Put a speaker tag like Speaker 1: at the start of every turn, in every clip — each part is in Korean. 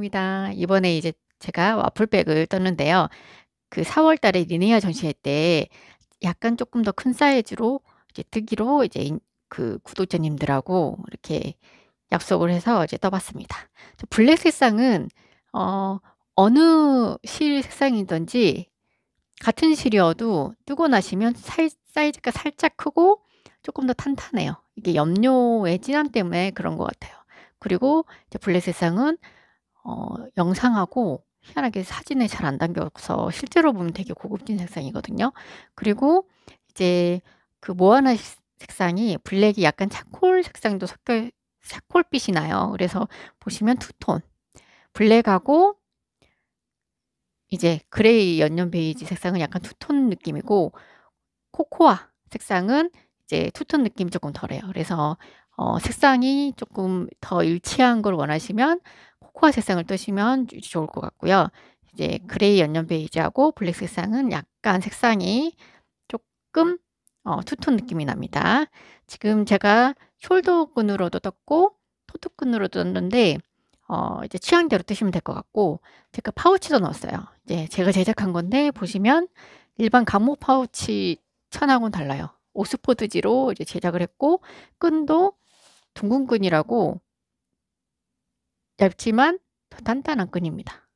Speaker 1: 반갑습니다. 이번에 이제 제가 와플백을 떴는데요. 그 4월 달에 리네아 전시회 때 약간 조금 더 큰 사이즈로 이제 뜨기로 이제 인- 그 구독자님들하고 이렇게 약속을 해서 이제 떠봤습니다. 저 블랙 색상은 어, 어느 실 색상이든지 같은 실이어도 뜨고 나시면 살- 사이즈가 살짝 크고 조금 더 탄탄해요. 이게 염료의 진함 때문에 그런 것 같아요. 그리고 블랙 색상은 어, 영상하고 희한하게 사진에 잘 안 담겨서 실제로 보면 되게 고급진 색상이거든요. 그리고 이제 그 모아나 시- 색상이 블랙이 약간 charcoal 색상도 섞여 charcoal빛이 나요. 그래서 보시면 투톤 블랙하고 이제 그레이 연연 베이지 색상은 약간 투톤 느낌이고 코코아 색상은 이제 투톤 느낌이 조금 덜해요. 그래서 어, 색상이 조금 더 일치한 걸 원하시면 코코아 색상을 뜨시면 좋을 것 같고요. 이제 gray 연연 베이지하고 black 색상은 약간 색상이 조금 어, 투톤 느낌이 납니다. 지금 제가 shoulder 끈으로도 떴고 tote 끈으로도 떴는데 어, 이제 취향대로 뜨시면 될 것 같고 제가 파우치도 넣었어요. 이제 제가 제작한 건데 보시면 일반 감목 파우치 천하고는 달라요. 옥스포드지로 이제 제작을 했고 끈도 둥근 끈이라고 얇지만 더 단단한 끈입니다.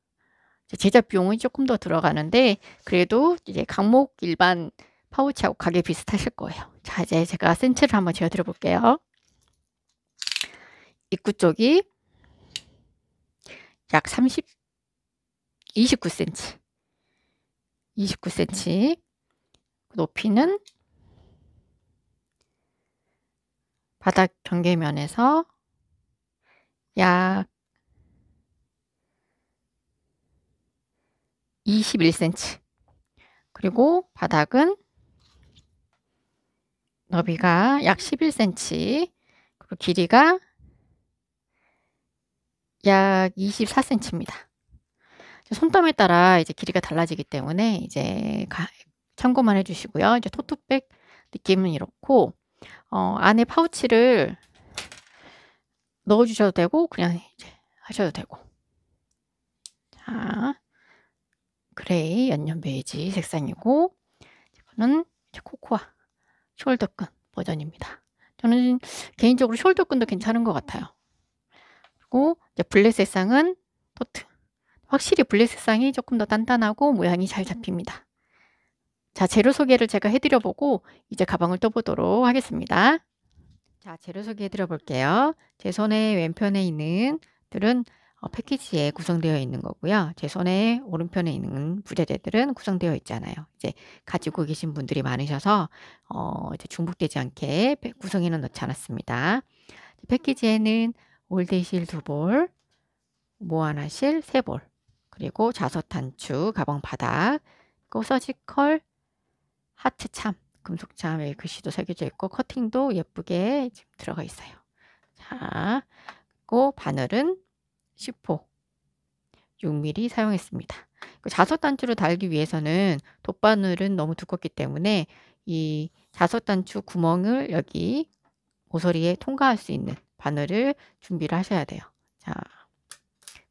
Speaker 1: 제작 비용이 조금 더 들어가는데 그래도 이제 강목 일반 파우치하고 가격 비슷하실 거예요. 자 이제 제가 센치를 한번 재어드려 볼게요. 입구 쪽이 약 30, 29cm, 29cm. 높이는 바닥 경계면에서 약 21cm. 그리고 바닥은 너비가 약 11cm. 그리고 길이가 약 24cm입니다. 손땀에 따라 이제 길이가 달라지기 때문에 이제 가- 참고만 해주시고요. 이제 토트백 느낌은 이렇고 어, 안에 파우치를 넣어주셔도 되고 그냥 이제 하셔도 되고 자 gray 연연 베이지 색상이고 이거는 코코아 shoulder끈 버전입니다. 저는 개인적으로 shoulder끈도 괜찮은 것 같아요. 그리고 이제 black 색상은 tote 확실히 black 색상이 조금 더 단단하고 모양이 잘 잡힙니다. 자, 재료 소개를 제가 해드려 보고 이제 가방을 떠보도록 하겠습니다. 자, 재료 소개해 드려 볼게요. 제 손의 왼편에 있는 들은 어, 패키지에 구성되어 있는 거고요. 제 손의 오른편에 있는 부자재들은 구성되어 있잖아요. 이제 가지고 계신 분들이 많으셔서 어, 이제 중복되지 않게 패- 구성에는 넣지 않았습니다. 패키지에는 올데이실 두 볼, 모아나실 세 볼, 그리고 자석 단추, 가방 바닥, 그 서지컬 하트 참, 금속 참의 글씨도 새겨져 있고 커팅도 예쁘게 지금 들어가 있어요. 자, 그리고 바늘은 10호 6mm 사용했습니다. 그 자석 단추를 달기 위해서는 돗바늘은 너무 두껍기 때문에 이 자석 단추 구멍을 여기 모서리에 통과할 수 있는 바늘을 준비를 하셔야 돼요. 자,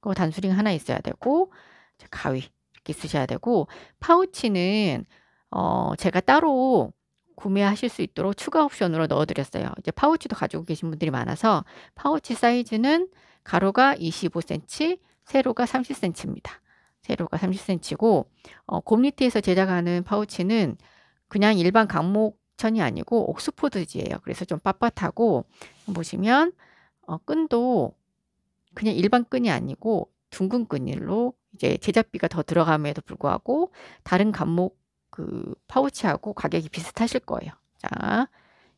Speaker 1: 그 단수링 하나 있어야 되고 자, 가위 이렇게 쓰셔야 되고 파우치는 어, 제가 따로 구매하실 수 있도록 추가 옵션으로 넣어드렸어요. 이제 파우치도 가지고 계신 분들이 많아서 파우치 사이즈는 가로가 25cm, 세로가 30cm입니다. 세로가 30cm고 어, 곰리트에서 제작하는 파우치는 그냥 일반 강목천이 아니고 옥스포드지예요. 그래서 좀 빳빳하고 보시면 어, 끈도 그냥 일반 끈이 아니고 둥근 끈일로 이제 제작비가 더 들어감에도 불구하고 다른 감목 그 파우치하고 가격이 비슷하실 거예요. 자,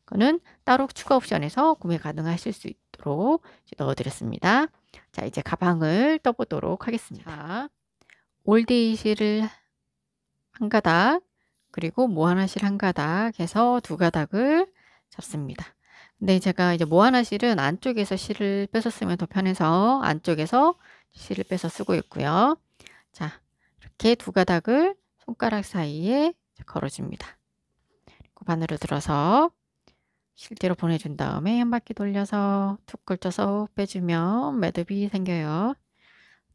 Speaker 1: 이거는 따로 추가 옵션에서 구매 가능하실 수 있도록 넣어드렸습니다. 자, 이제 가방을 떠보도록 하겠습니다. 자, 올데이실을 한 가닥, 그리고 모하나실 한 가닥 해서 두 가닥을 잡습니다. 근데 제가 이제 모하나실은 안쪽에서 실을 빼서 쓰면 더 편해서 안쪽에서 실을 빼서 쓰고 있고요. 자, 이렇게 두 가닥을 손가락 사이에 걸어줍니다. 그리고 바늘을 들어서 실대로 보내준 다음에 한 바퀴 돌려서 툭 걸쳐서 빼주면 매듭이 생겨요.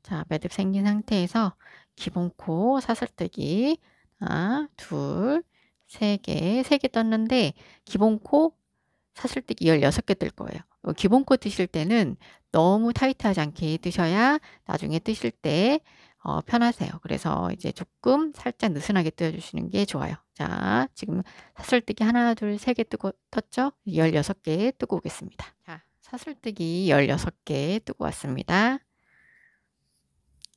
Speaker 1: 자, 매듭 생긴 상태에서 기본 코 사슬뜨기 하나, 둘, 세 개, 세 개 떴는데 기본 코 사슬뜨기 16개 뜰 거예요. 어, 기본 코 뜨실 때는 너무 타이트하지 않게 뜨셔야 나중에 뜨실 때 어, 편하세요. 그래서 이제 조금 살짝 느슨하게 뜨어주시는 게 좋아요. 자, 지금 사슬뜨기 하나, 둘, 세 개 뜨고 떴죠? 16개 뜨고 오겠습니다. 자, 사슬뜨기 16개 뜨고 왔습니다.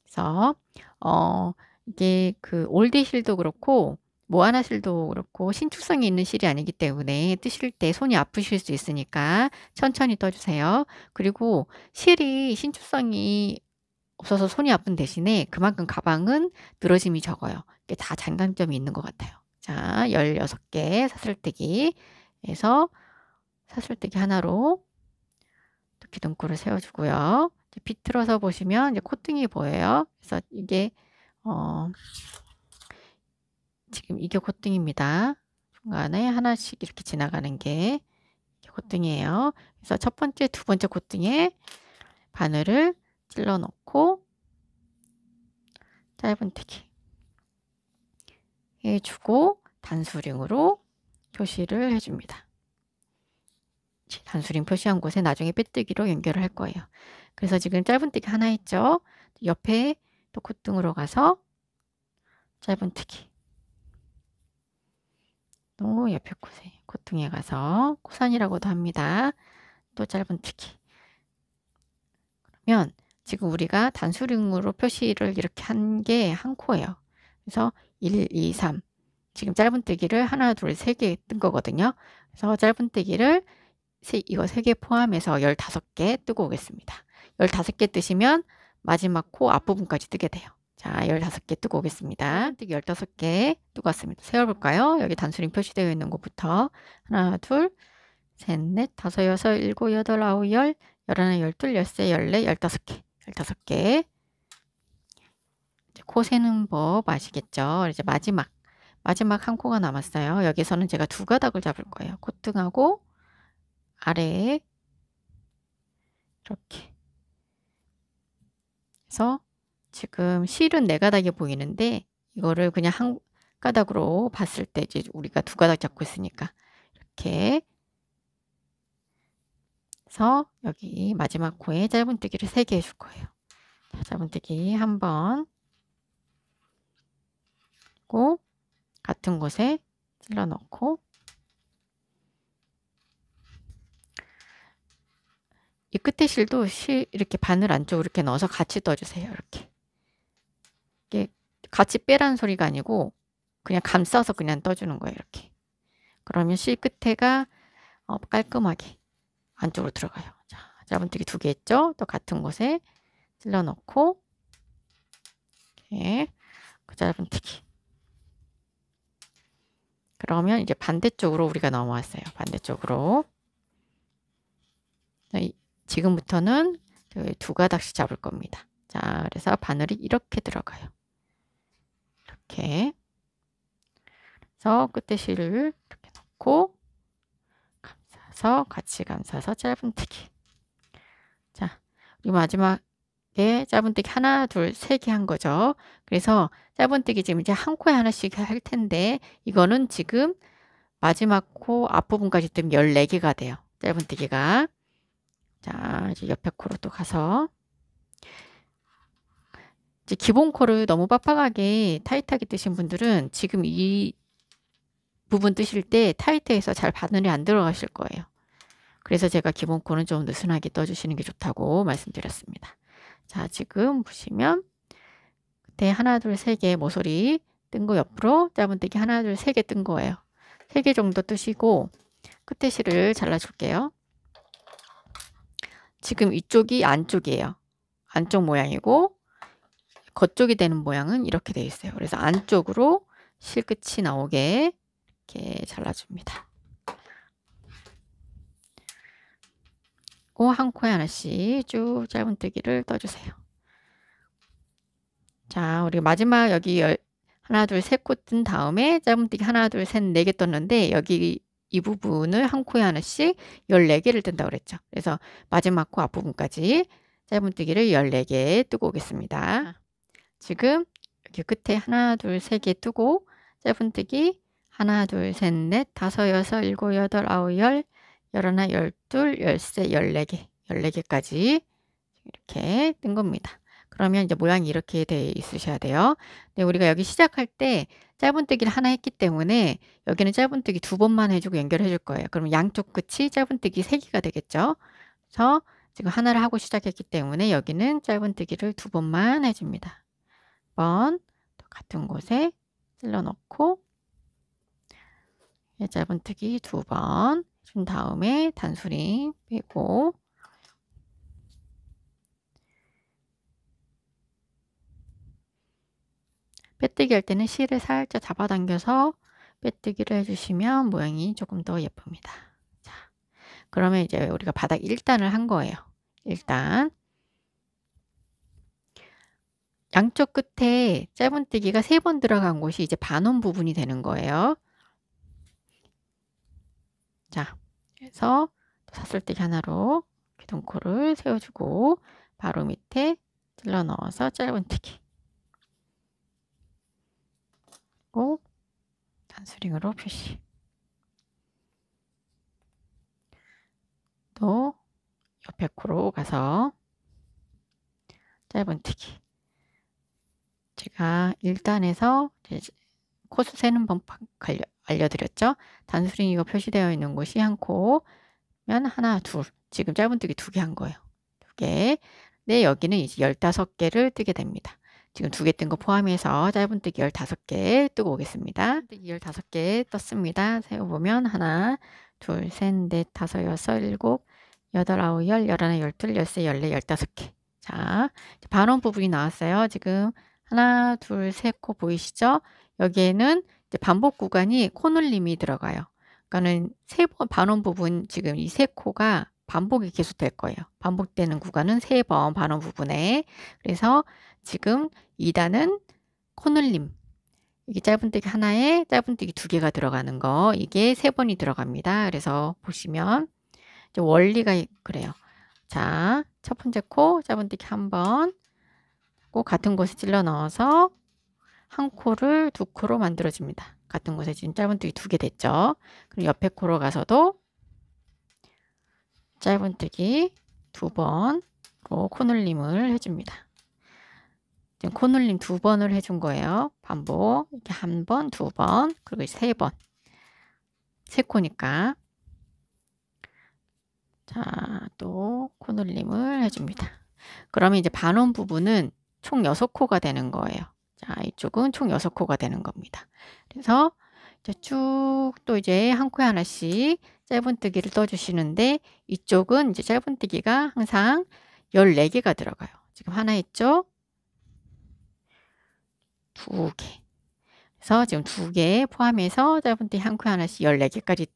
Speaker 1: 그래서 어, 이게 그 올드 실도 그렇고 모아나 실도 그렇고 신축성이 있는 실이 아니기 때문에 뜨실 때 손이 아프실 수 있으니까 천천히 떠주세요. 그리고 실이 신축성이 없어서 손이 아픈 대신에 그만큼 가방은 늘어짐이 적어요. 이게 다 장단점이 있는 것 같아요. 자, 16개 사슬뜨기에서 사슬뜨기 하나로 기둥골을 세워주고요. 비틀어서 보시면 이제 콧등이 보여요. 그래서 이게 어, 지금 이게 콧등입니다. 중간에 하나씩 이렇게 지나가는 게 콧등이에요. 그래서 첫 번째, 두 번째 콧등에 바늘을 찔러 넣고 짧은뜨기 해주고 단수링으로 표시를 해줍니다. 단수링 표시한 곳에 나중에 빼뜨기로 연결을 할 거예요. 그래서 지금 짧은뜨기 하나 했죠. 옆에 또 콧등으로 가서 짧은뜨기 또 옆에 코에 콧등에 가서 코산이라고도 합니다. 또 짧은뜨기 그러면 지금 우리가 단수링으로 표시를 이렇게 한 게 한 코예요. 그래서 1, 2, 3 지금 짧은뜨기를 하나, 둘, 세 개 뜬 거거든요. 그래서 짧은뜨기를 이거 세 개 포함해서 15개 뜨고 오겠습니다. 15개 뜨시면 마지막 코 앞부분까지 뜨게 돼요. 자, 15개 뜨고 오겠습니다. 뜨기 15개 뜨고 왔습니다. 세어볼까요? 여기 단수링 표시되어 있는 곳부터 하나, 둘, 셋, 넷, 다섯, 여섯, 일곱, 여덟, 아홉, 열, 열하나, 열둘, 열세, 열네, 열다섯 개 15개 코 세는 법 아시겠죠? 이제 마지막 마지막 한 코가 남았어요. 여기서는 제가 두 가닥을 잡을 거예요. 콧등하고 아래에 이렇게 그래서 지금 실은 네 가닥이 보이는데 이거를 그냥 한 가닥으로 봤을 때 이제 우리가 두 가닥 잡고 있으니까 이렇게 해서 여기 마지막 코에 짧은뜨기를 3개 해줄 거예요. 자, 짧은뜨기 한 번, 그리고 같은 곳에 찔러 넣고 이 끝에 실도 실 이렇게 바늘 안쪽으로 이렇게 넣어서 같이 떠주세요. 이렇게. 이게 같이 빼라는 소리가 아니고 그냥 감싸서 그냥 떠주는 거예요. 이렇게. 그러면 실 끝에가 어, 깔끔하게 안쪽으로 들어가요. 자, 짧은뜨기 두 개 했죠? 또 같은 곳에 찔러 넣고 이렇게 그 짧은뜨기 그러면 이제 반대쪽으로 우리가 넘어왔어요. 반대쪽으로 지금부터는 두 가닥씩 잡을 겁니다. 자, 그래서 바늘이 이렇게 들어가요. 이렇게 그래서 끝에 실을 이렇게 넣고 감싸서 같이 감싸서 짧은뜨기 자, 우리 마지막에 짧은뜨기 하나, 둘, 세 개 한 거죠. 그래서 짧은뜨기 지금 이제 한 코에 하나씩 할 텐데 이거는 지금 마지막 코 앞부분까지 뜨면 14개가 돼요. 짧은뜨기가 자, 이제 옆에 코로 또 가서 이제 기본 코를 너무 빡빡하게 타이트하게 뜨신 분들은 지금 이 부분 뜨실 때 타이트해서 잘 바늘이 안 들어가실 거예요. 그래서 제가 기본 코는 좀 느슨하게 떠주시는 게 좋다고 말씀드렸습니다. 자, 지금 보시면 그때 하나, 둘, 세 개 모서리 뜬 거 옆으로 짧은뜨기 하나, 둘, 세 개 뜬 거예요. 세 개 정도 뜨시고 끝에 실을 잘라줄게요. 지금 이쪽이 안쪽이에요. 안쪽 모양이고 겉쪽이 되는 모양은 이렇게 되어 있어요. 그래서 안쪽으로 실끝이 나오게 이렇게 잘라줍니다. 한 코에 하나씩 쭉 짧은뜨기를 떠주세요. 자, 우리 마지막 여기 하나, 둘, 셋 코 뜬 다음에 짧은뜨기 하나, 둘, 셋, 네 개 떴는데 여기 이 부분을 한 코에 하나씩 14개를 뜬다고 그랬죠. 그래서 마지막 코 앞부분까지 짧은뜨기를 14개 뜨고 오겠습니다. 지금 여기 끝에 하나, 둘, 세 개 뜨고 짧은뜨기 하나, 둘, 셋, 넷, 다섯, 여섯, 일곱, 여덟, 아홉, 열, 열하나, 열둘, 열세, 열네 개, 열네 개까지 이렇게 뜬 겁니다. 그러면 이제 모양이 이렇게 돼 있으셔야 돼요. 네, 우리가 여기 시작할 때 짧은뜨기를 하나 했기 때문에 여기는 짧은뜨기 두 번만 해주고 연결해 줄 거예요. 그럼 양쪽 끝이 짧은뜨기 세 개가 되겠죠. 그래서 지금 하나를 하고 시작했기 때문에 여기는 짧은뜨기를 두 번만 해줍니다. 번 같은 곳에 찔러 넣고 짧은뜨기 두 번 준 다음에 단수링 빼고 빼뜨기 할 때는 실을 살짝 잡아당겨서 빼뜨기를 해주시면 모양이 조금 더 예쁩니다. 자, 그러면 이제 우리가 바닥 1단을 한 거예요. 1단. 양쪽 끝에 짧은뜨기가 세 번 들어간 곳이 이제 반원 부분이 되는 거예요. 자, 그래서 사슬뜨기 하나로 기둥코를 세워주고 바로 밑에 찔러 넣어서 짧은뜨기. 그리고 단수링으로 표시. 또 옆에 코로 가서 짧은뜨기. 제가 1단에서 코수 세는 방법 알려드렸죠. 단수링이가 표시되어 있는 곳이 한 코면 하나, 둘. 지금 짧은뜨기 두 개 한 거예요. 두 개. 네, 여기는 이제 15개를 뜨게 됩니다. 지금 두 개 뜬 거 포함해서 짧은뜨기 15개 뜨고 오겠습니다. 뜨기 15개 떴습니다. 세어보면 하나, 둘, 셋, 넷, 다섯, 여섯, 일곱, 여덟, 아홉, 열, 열하나, 열둘, 열세, 열네, 열다섯 개. 자, 반원 부분이 나왔어요. 지금 하나, 둘, 셋 코 보이시죠? 여기에는 반복 구간이 코눌림이 들어가요. 그러니까는 세 번 반원 부분 지금 이 세 코가 반복이 계속 될 거예요. 반복되는 구간은 세 번 반원 부분에. 그래서 지금 2단은 코눌림. 이게 짧은뜨기 하나에 짧은뜨기 두 개가 들어가는 거. 이게 세 번이 들어갑니다. 그래서 보시면 원리가 그래요. 자, 첫 번째 코 짧은뜨기 한 번. 꼭 같은 곳에 찔러 넣어서 한 코를 두 코로 만들어줍니다. 같은 곳에 지금 짧은뜨기 두 개 됐죠. 그리고 옆에 코로 가서도 짧은뜨기 두 번으로 코눌림을 해줍니다. 지금 코눌림 두 번을 해준 거예요. 반복 이렇게 한 번, 두 번, 그리고 세 번. 세 코니까 자, 또 코눌림을 해줍니다. 그러면 이제 반원 부분은 총 6코가 되는 거예요. 자, 이쪽은 총 6코가 되는 겁니다. 그래서 쭉 또 이제 한 코에 하나씩 짧은뜨기를 떠주시는데 이쪽은 이제 짧은뜨기가 항상 14개가 들어가요. 지금 하나 있죠? 두 개. 그래서 지금 두 개 포함해서 짧은뜨기 한 코에 하나씩 14개까지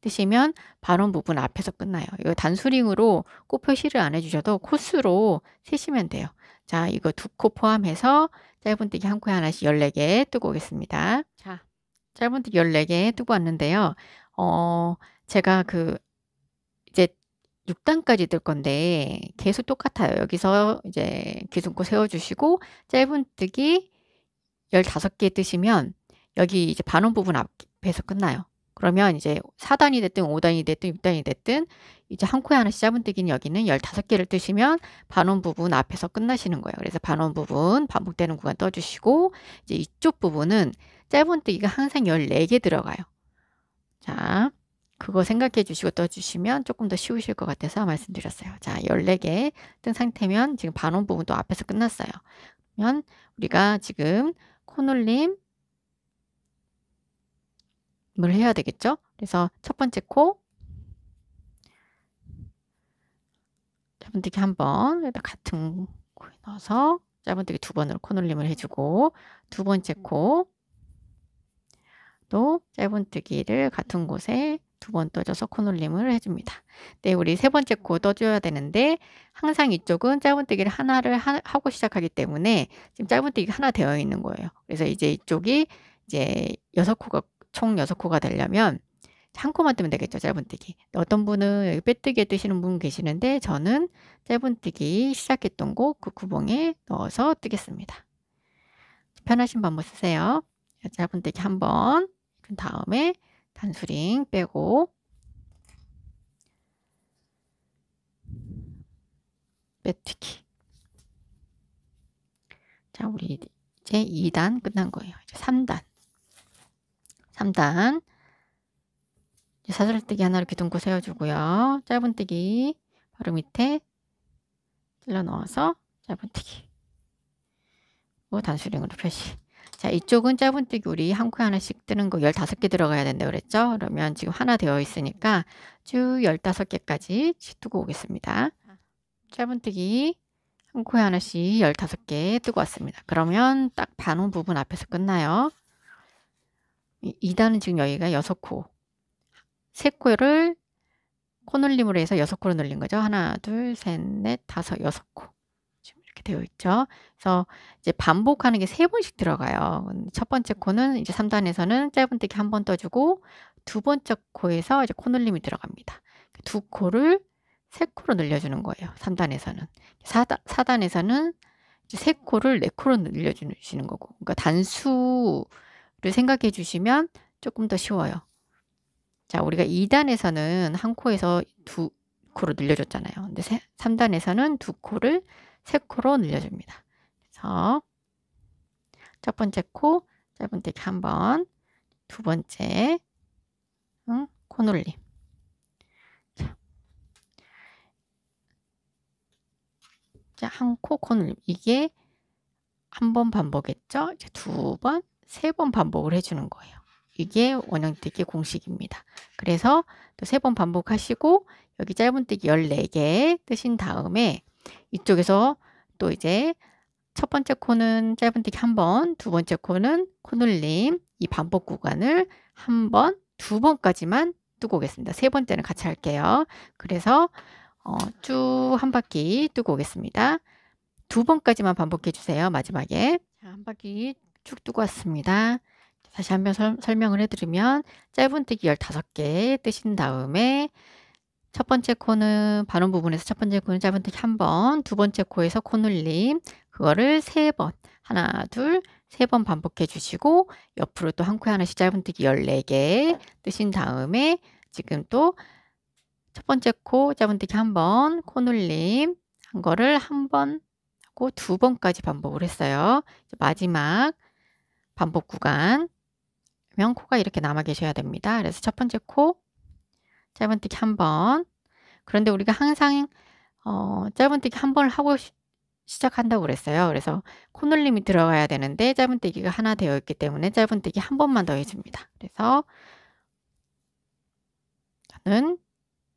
Speaker 1: 뜨시면 발원 부분 앞에서 끝나요. 이거 단수링으로 꼭 표시를 안 해주셔도 코스로 세시면 돼요. 자, 이거 두 코 포함해서 짧은뜨기 한 코에 하나씩 14개 뜨고 오겠습니다. 자, 짧은뜨기 14개 뜨고 왔는데요. 어, 제가 그 이제 6단까지 뜰 건데 계속 똑같아요. 여기서 이제 기둥코 세워주시고 짧은뜨기 15개 뜨시면 여기 이제 반원 부분 앞에서 끝나요. 그러면 이제 4단이 됐든 5단이 됐든 6단이 됐든 이제 한 코에 하나씩 짧은뜨기는 여기는 15개를 뜨시면 반원 부분 앞에서 끝나시는 거예요. 그래서 반원 부분 반복되는 구간 떠주시고 이제 이쪽 부분은 짧은 뜨기가 항상 14개 들어가요. 자, 그거 생각해 주시고 떠주시면 조금 더 쉬우실 것 같아서 말씀드렸어요. 자, 14개 뜬 상태면 지금 반원 부분도 앞에서 끝났어요. 그러면 우리가 지금 코놀림 을 해야 되겠죠? 그래서 첫 번째 코 짧은뜨기 한 번, 같은 코에 넣어서 짧은뜨기 두 번으로 코놀림을 해주고 두 번째 코 또 짧은뜨기를 같은 곳에 두 번 떠줘서 코놀림을 해줍니다. 네, 우리 세 번째 코 떠줘야 되는데 항상 이쪽은 짧은뜨기를 하나를 하, 고 시작하기 때문에 지금 짧은뜨기가 하나 되어 있는 거예요. 그래서 이제 이쪽이 이제 여섯 코가 총 6코가 되려면 한 코만 뜨면 되겠죠. 짧은뜨기. 어떤 분은 여기 빼뜨기에 뜨시는 분 계시는데 저는 짧은뜨기 시작했던 곳 그 구멍에 넣어서 뜨겠습니다. 편하신 방법 쓰세요. 짧은뜨기 한 번 그 다음에 단수링 빼고 빼뜨기 자 우리 이제 2단 끝난 거예요. 이제 3단 3단 사슬뜨기 하나 이렇게 둥고 세워주고요. 짧은뜨기 바로 밑에 찔러 넣어서 짧은뜨기 뭐 단수링으로 표시 자 이쪽은 짧은뜨기 우리 한 코에 하나씩 뜨는 거 15개 들어가야 된다 그랬죠? 그러면 지금 하나 되어 있으니까 쭉 15개까지 뜨고 오겠습니다. 짧은뜨기 한 코에 하나씩 15개 뜨고 왔습니다. 그러면 딱 반원 부분 앞에서 끝나요. 2단은 지금 여기가 6코. 3코를 코늘림으로 해서 6코로 늘린 거죠. 하나, 둘, 셋, 넷, 다섯, 여섯 코. 지금 이렇게 되어 있죠. 그래서 이제 반복하는 게 세 번씩 들어가요. 첫 번째 코는 이제 3단에서는 짧은뜨기 한 번 떠주고 두 번째 코에서 이제 코늘림이 들어갑니다. 두 코를 세 코로 늘려주는 거예요. 3단에서는. 4단, 4단에서는 세 코를 네 코로 늘려주시는 거고. 그러니까 단수 를 생각해 주시면 조금 더 쉬워요. 자, 우리가 2단에서는 한 코에서 두 코로 늘려줬잖아요. 근데 3단에서는 두 코를 세 코로 늘려줍니다. 그래서 첫 번째 코 짧은뜨기 한 번, 두 번째 응? 코놀림. 자, 한 코 코놀림. 이게 한 번 반복했죠? 이제 두 번, 세 번 반복을 해주는 거예요. 이게 원형뜨기 공식입니다. 그래서 또 세 번 반복하시고 여기 짧은뜨기 14개 뜨신 다음에 이쪽에서 또 이제 첫 번째 코는 짧은뜨기 한 번, 두 번째 코는 코눌림 이 반복 구간을 한 번, 두 번까지만 뜨고 오겠습니다. 세 번째는 같이 할게요. 그래서 어, 쭉 한 바퀴 뜨고 오겠습니다. 두 번까지만 반복해 주세요. 마지막에 자, 한 바퀴 쭉 뜨고 왔습니다. 다시 한번 설명을 해드리면 짧은뜨기 15개 뜨신 다음에 첫 번째 코는 반원 부분에서 첫 번째 코는 짧은뜨기 한 번, 두 번째 코에서 코눌림 그거를 세 번, 하나, 둘, 세 번 반복해 주시고 옆으로 또 한 코에 하나씩 짧은뜨기 14개 뜨신 다음에 지금 또 첫 번째 코 짧은뜨기 한 번, 코눌림 한 거를 한 번 하고 두 번까지 반복을 했어요. 마지막 반복 구간 면 코가 이렇게 남아 계셔야 됩니다. 그래서 첫 번째 코 짧은뜨기 한 번. 그런데 우리가 항상 어, 짧은뜨기 한 번을 하고 시, 작한다고 그랬어요. 그래서 코눌림이 들어가야 되는데 짧은뜨기가 하나 되어 있기 때문에 짧은뜨기 한 번만 더 해줍니다. 그래서 저는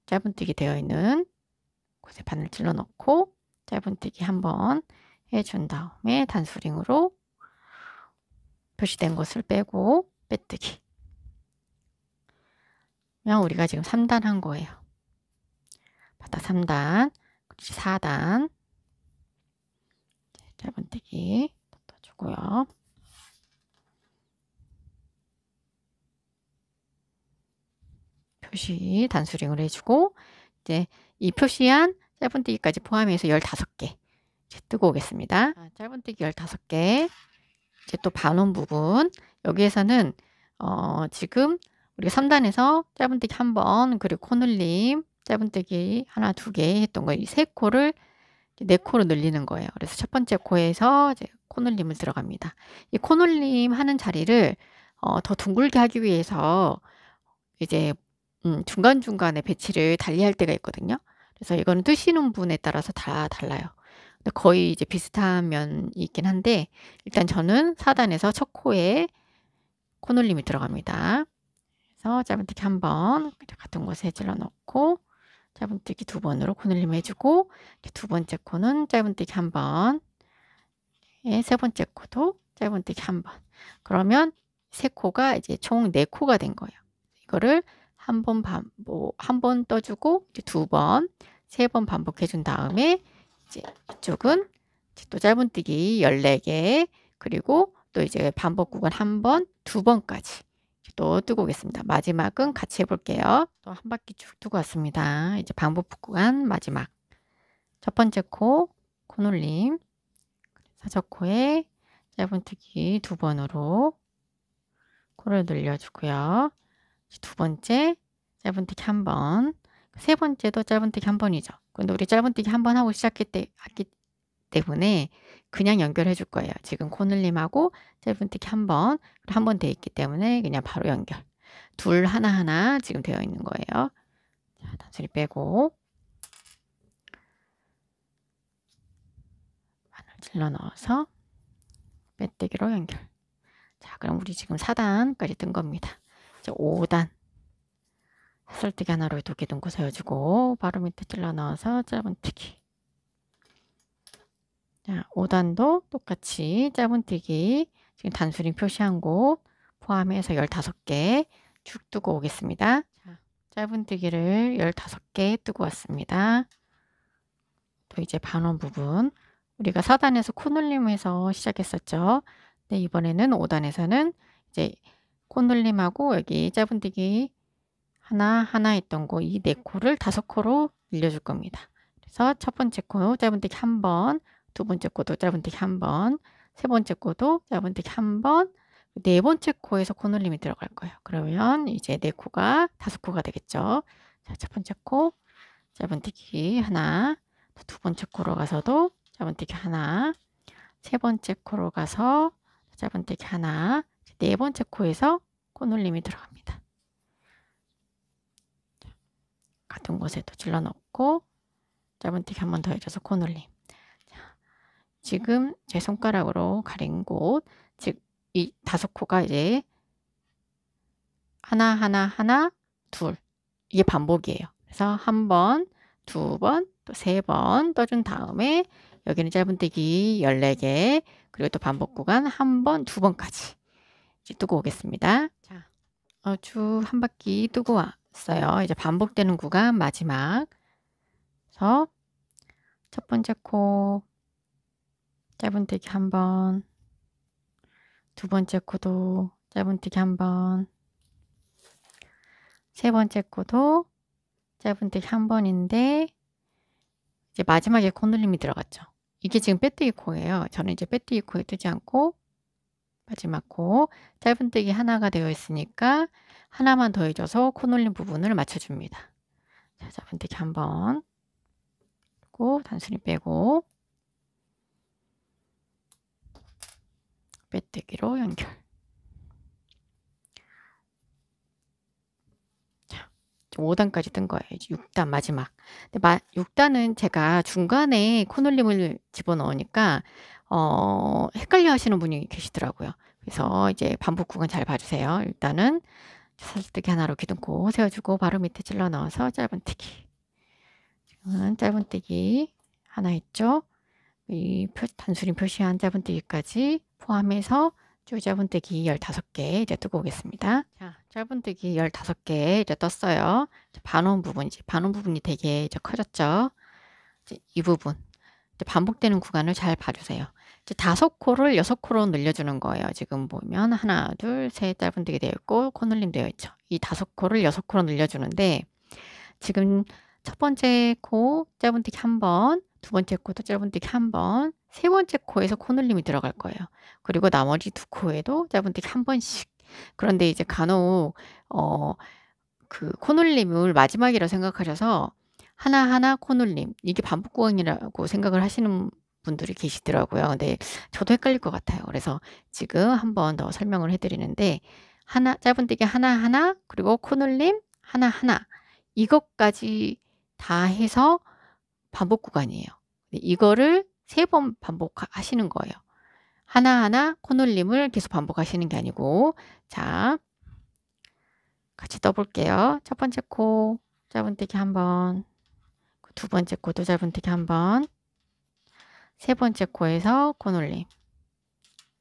Speaker 1: 짧은뜨기 되어 있는 곳에 바늘 찔러 넣고 짧은뜨기 한 번 해준 다음에 단수링으로 표시된 곳을 빼고 빼뜨기. 그냥 우리가 지금 3단 한 거예요. 바닥 3단, 4단. 짧은뜨기 떠주고요. 표시 단수링을 해주고 이제 이 표시한 짧은뜨기까지 포함해서 15개 뜨고 오겠습니다. 아, 짧은뜨기 15개 이제 또 반원 부분 여기에서는 어, 지금 우리가 3단에서 짧은뜨기 한 번, 그리고 코 늘림 짧은뜨기 하나, 두 개 했던 거, 이 세 코를 네 코로 늘리는 거예요. 그래서 첫 번째 코에서 이제 코 늘림을 들어갑니다. 이 코 늘림 하는 자리를 어, 더 둥글게 하기 위해서 이제 음, 중간중간에 배치를 달리할 때가 있거든요. 그래서 이거는 뜨시는 분에 따라서 다 달라요. 거의 이제 비슷한 면이 있긴 한데 일단 저는 4단에서 첫 코에 코놀림이 들어갑니다. 그래서 짧은뜨기 한 번 같은 곳에 찔러 넣고 짧은뜨기 두 번으로 코놀림 해주고 두 번째 코는 짧은뜨기 한 번, 예, 세 번째 코도 짧은뜨기 한 번. 그러면 세 코가 이제 총 네 코가 된 거예요. 이거를 한 번 반복, 한 번 떠주고 두 번, 세 번 반복해 준 다음에 이제 이쪽은 또 짧은뜨기 14개 그리고 또 이제 반복 구간 한 번, 두 번까지 또 뜨고 오겠습니다. 마지막은 같이 해볼게요. 또 한 바퀴 쭉 뜨고 왔습니다. 이제 반복 구간 마지막. 첫 번째 코, 코놀림. 사적 코에 짧은뜨기 두 번으로 코를 늘려주고요. 두 번째 짧은뜨기 한 번. 세 번째도 짧은뜨기 한 번이죠. 근데 우리 짧은뜨기 한 번 하고 시작했기 때문에 그냥 연결해 줄 거예요. 지금 코늘림하고 짧은뜨기 한 번, 한 번 돼 있기 때문에 그냥 바로 연결. 둘 하나하나 지금 되어 있는 거예요. 자, 단수리 빼고 바늘 질러 넣어서 빼뜨기로 연결. 자, 그럼 우리 지금 4단까지 뜬 겁니다. 이제 5단 설뜨기 하나로 두개둔거 세워주고 바로 밑에 찔러 넣어서 짧은뜨기 자, 5단도 똑같이 짧은뜨기 지금 단수링 표시한 곳 포함해서 15개 쭉 뜨고 오겠습니다. 자, 짧은뜨기를 15개 뜨고 왔습니다. 또 이제 반원 부분 우리가 4단에서 코눌림에서 시작했었죠. 근 이번에는 5단에서는 이제 코눌림하고 여기 짧은뜨기 하나 하나 했던 거 이 네 코를 다섯 코로 늘려줄 겁니다. 그래서 첫 번째 코 짧은뜨기 한 번, 두 번째 코도 짧은뜨기 한 번, 세 번째 코도 짧은뜨기 한 번, 네 번째 코에서 코눌림이 들어갈 거예요. 그러면 이제 네 코가 다섯 코가 되겠죠. 자, 첫 번째 코 짧은뜨기 하나, 두 번째 코로 가서도 짧은뜨기 하나, 세 번째 코로 가서 짧은뜨기 하나, 네 번째 코에서 코눌림이 들어갑니다. 같은 곳에도 질러 넣고 짧은뜨기 한 번 더 해줘서 코눌림. 지금 제 손가락으로 가린 곳, 즉 이 다섯 코가 이제 하나 하나 하나 둘 이게 반복이에요. 그래서 한 번, 두 번, 또 세 번 떠준 다음에 여기는 짧은뜨기 14개 그리고 또 반복 구간 한 번, 두 번까지 이제 뜨고 오겠습니다. 자, 어, 쭉한 바퀴 뜨고 왔 어요. 이제 반복되는 구간 마지막. 그래서 첫 번째 코 짧은뜨기 한 번, 두 번째 코도 짧은뜨기 한 번, 세 번째 코도 짧은뜨기 한 번인데 이제 마지막에 코눌림이 들어갔죠. 이게 지금 빼뜨기 코예요. 저는 이제 빼뜨기 코에 뜨지 않고 마지막 코 짧은뜨기 하나가 되어 있으니까 하나만 더해줘서 코눌림 부분을 맞춰줍니다. 자, 짧은뜨기 한 번, 그리고 단순히 빼고 빼뜨기로 연결. 자, 5단까지 뜬 거예요. 이제 6단 마지막. 근데 마, 6단은 제가 중간에 코놀림을 집어넣으니까 어, 헷갈려 하시는 분이 계시더라고요. 그래서 이제 반복 구간 잘 봐주세요. 일단은 살뜨기 하나로 기둥코 세워주고 바로 밑에 찔러 넣어서 짧은뜨기. 짧은뜨기 하나 있죠. 이 표, 단수림 표시한 짧은뜨기까지 포함해서 쭉 짧은뜨기 15개 이제 뜨고 오겠습니다. 자, 짧은뜨기 15개 이제 떴어요. 반원 부분, 이제 반원 부분이 되게 이제 커졌죠. 이제 이 부분. 반복되는 구간을 잘 봐주세요. 이제 다섯 코를 여섯 코로 늘려주는 거예요. 지금 보면 하나, 둘, 셋 짧은 뜨기 되어 있고 코눌림 되어 있죠. 이 다섯 코를 여섯 코로 늘려주는데 지금 첫 번째 코 짧은 뜨기 한 번, 두 번째 코도 짧은 뜨기 한 번, 세 번째 코에서 코눌림이 들어갈 거예요. 그리고 나머지 두 코에도 짧은 뜨기 한 번씩. 그런데 이제 간혹 어, 그 코눌림을 마지막이라고 생각하셔서 하나하나 코눌림 이게 반복 구간이라고 생각을 하시는 분들이 계시더라고요. 근데 저도 헷갈릴 것 같아요. 그래서 지금 한번 더 설명을 해드리는데 하나 짧은뜨기 하나하나 그리고 코눌림 하나하나 이것까지 다 해서 반복 구간이에요. 이거를 세 번 반복하시는 거예요. 하나하나 코놀림을 계속 반복하시는 게 아니고 자 같이 떠볼게요. 첫 번째 코 짧은뜨기 한 번, 두 번째 코도 짧은뜨기 한 번, 세 번째 코에서 코놀림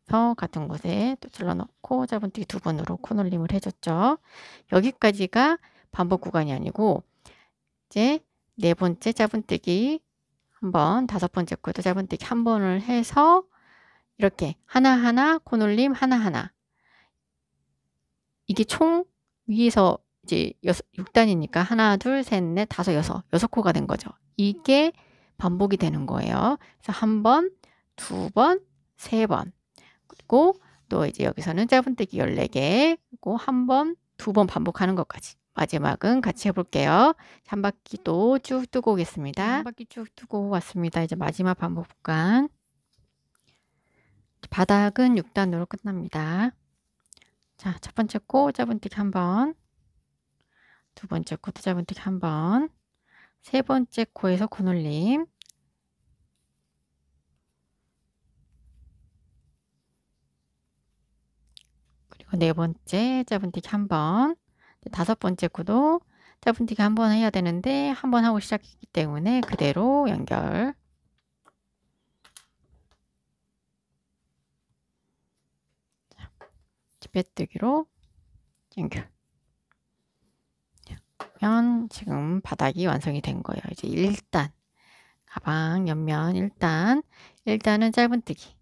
Speaker 1: 서 같은 곳에 또 넣고 짧은뜨기 두 번으로 코놀림을 해줬죠. 여기까지가 반복 구간이 아니고 이제 네 번째 짧은뜨기 한 번, 다섯 번째 코도 짧은뜨기 한 번을 해서 이렇게 하나하나 코놀림 하나하나 이게 총 위에서 이제 여섯, 6단이니까 하나, 둘, 셋, 넷, 다섯, 여섯, 여섯 코가 된 거죠. 이게 반복이 되는 거예요. 그래서 한 번, 두 번, 세 번. 그리고 또 이제 여기서는 짧은뜨기 14개, 그리고 한 번, 두 번 반복하는 것까지. 마지막은 같이 해볼게요. 한 바퀴 또쭉 뜨고 오겠습니다. 한 바퀴 쭉 뜨고 왔습니다. 이제 마지막 반복 구간. 바닥은 6단으로 끝납니다. 자, 첫 번째 코 짧은뜨기 한 번, 두 번째 코도 짧은뜨기 한 번, 세 번째 코에서 코놀림, 그리고 네 번째 짧은뜨기 한 번, 다섯 번째 코도 짧은뜨기 한 번 해야 되는데 한 번 하고 시작했기 때문에 그대로 연결. 빼뜨기로 연결. 그러면 지금 바닥이 완성이 된 거예요. 이제 1단 가방 옆면 1단 1단은 짧은뜨기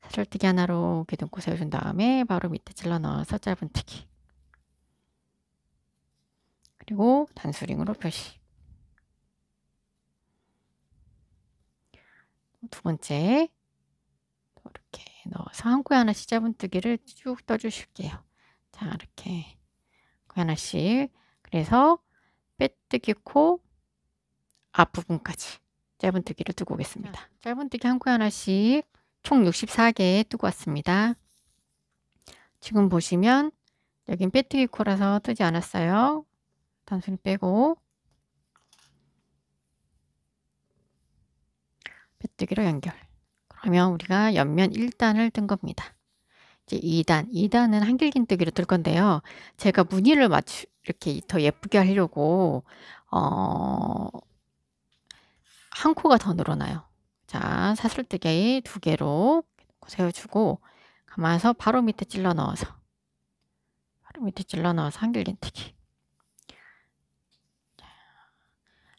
Speaker 1: 사슬뜨기 하나로 기둥코 세워준 다음에 바로 밑에 찔러 넣어서 짧은뜨기 그리고 단수링으로 표시 두 번째 이렇게 넣어서 한 코에 하나씩 짧은뜨기를 쭉 떠주실게요. 자 이렇게 코에 하나씩 그래서 빼뜨기 코 앞부분까지 짧은뜨기를 뜨고 오겠습니다. 짧은뜨기 한 코에 하나씩 총 64개 뜨고 왔습니다. 지금 보시면 여긴 빼뜨기 코라서 뜨지 않았어요. 단순히 빼고 빼뜨기로 연결. 그러면 우리가 옆면 1단을 뜬 겁니다. 이제 2단, 2단은 한길긴뜨기로 뜰 건데요. 제가 무늬를 맞추 이렇게 더 예쁘게 하려고 어, 한 코가 더 늘어나요. 자, 사슬뜨기 두 개로 세워주고 감아서 바로 밑에 찔러 넣어서 바로 밑에 찔러 넣어서 한길긴뜨기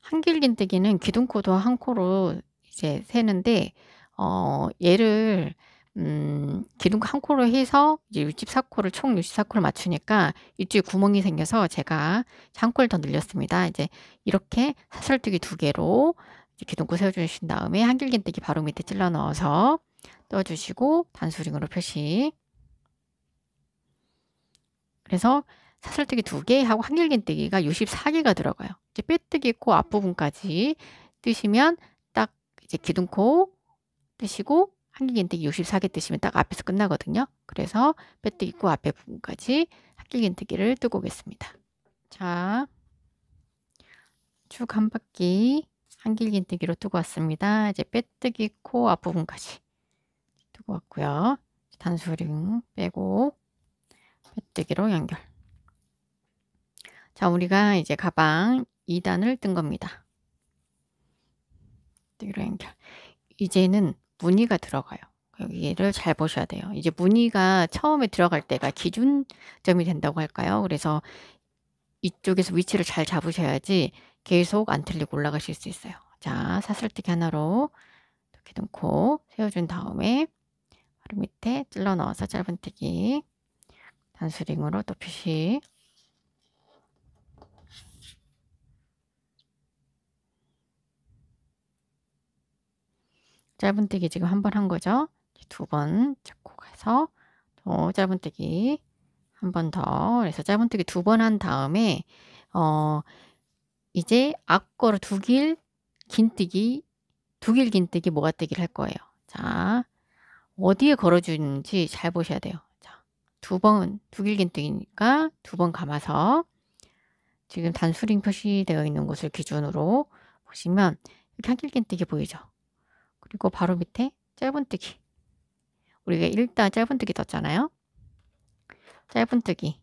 Speaker 1: 한길긴뜨기는 기둥코도 한 코로 이제 세는데 어, 얘를 음, 기둥 한 코로 해서 이제 64코를 총 64코를 맞추니까 이쪽에 구멍이 생겨서 제가 한 코를 더 늘렸습니다. 이제 이렇게 사슬뜨기 두 개로 기둥코 세워주신 다음에 한길긴뜨기 바로 밑에 찔러 넣어서 떠주시고 단수링으로 표시 그래서 사슬뜨기 두 개 하고 한길긴뜨기가 64개가 들어가요. 이제 빼뜨기 코 앞부분까지 뜨시면 딱 이제 기둥코 뜨시고 한길긴뜨기 64개 뜨시면 딱 앞에서 끝나거든요. 그래서 빼뜨기 코 앞에 부분까지 한길긴뜨기를 뜨고 오겠습니다. 자, 쭉 한 바퀴 한길긴뜨기로 뜨고 왔습니다. 이제 빼뜨기 코 앞부분까지 뜨고 왔고요. 단수링 빼고 빼뜨기로 연결. 자, 우리가 이제 가방 2단을 뜬 겁니다. 빼뜨기로 연결. 이제는 무늬가 들어가요. 여기를 잘 보셔야 돼요. 이제 무늬가 처음에 들어갈 때가 기준점이 된다고 할까요? 그래서 이쪽에서 위치를 잘 잡으셔야지 계속 안 틀리고 올라가실 수 있어요. 자, 사슬뜨기 하나로 이렇게 넣고 세워준 다음에 바로 밑에 찔러 넣어서 짧은뜨기 단수링으로 또 표시 짧은뜨기 지금 한 번 한 거죠. 두 번 잡고 가서 또 짧은뜨기 한 번 더. 그래서 짧은뜨기 두 번 한 다음에 어 이제 앞거로 두길 긴뜨기 두길 긴뜨기 모가뜨기를 할 거예요. 자 어디에 걸어주는지 잘 보셔야 돼요. 자, 두 번, 두길 긴뜨기니까 두 번 감아서 지금 단수링 표시되어 있는 곳을 기준으로 보시면 이렇게 한길 긴뜨기 보이죠? 그리고 바로 밑에 짧은뜨기. 우리가 일단 짧은뜨기 떴잖아요. 짧은뜨기.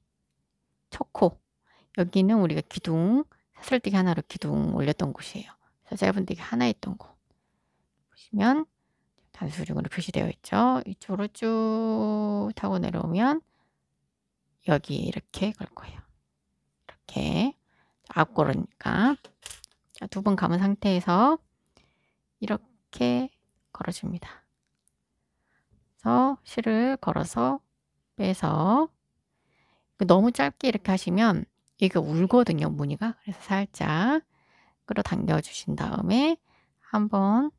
Speaker 1: 초코. 여기는 우리가 기둥, 사슬뜨기 하나로 기둥 올렸던 곳이에요. 그래서 짧은뜨기 하나 있던 곳. 보시면 단수령으로 표시되어 있죠. 이쪽으로 쭉 타고 내려오면 여기 이렇게 걸 거예요. 이렇게 앞걸으니까 두 번 감은 상태에서 이렇게 걸어줍니다. 그래서 실을 걸어서 빼서 그 너무 짧게 이렇게 하시면 이게 울거든요, 무늬가. 그래서 살짝 끌어당겨 주신 다음에 한번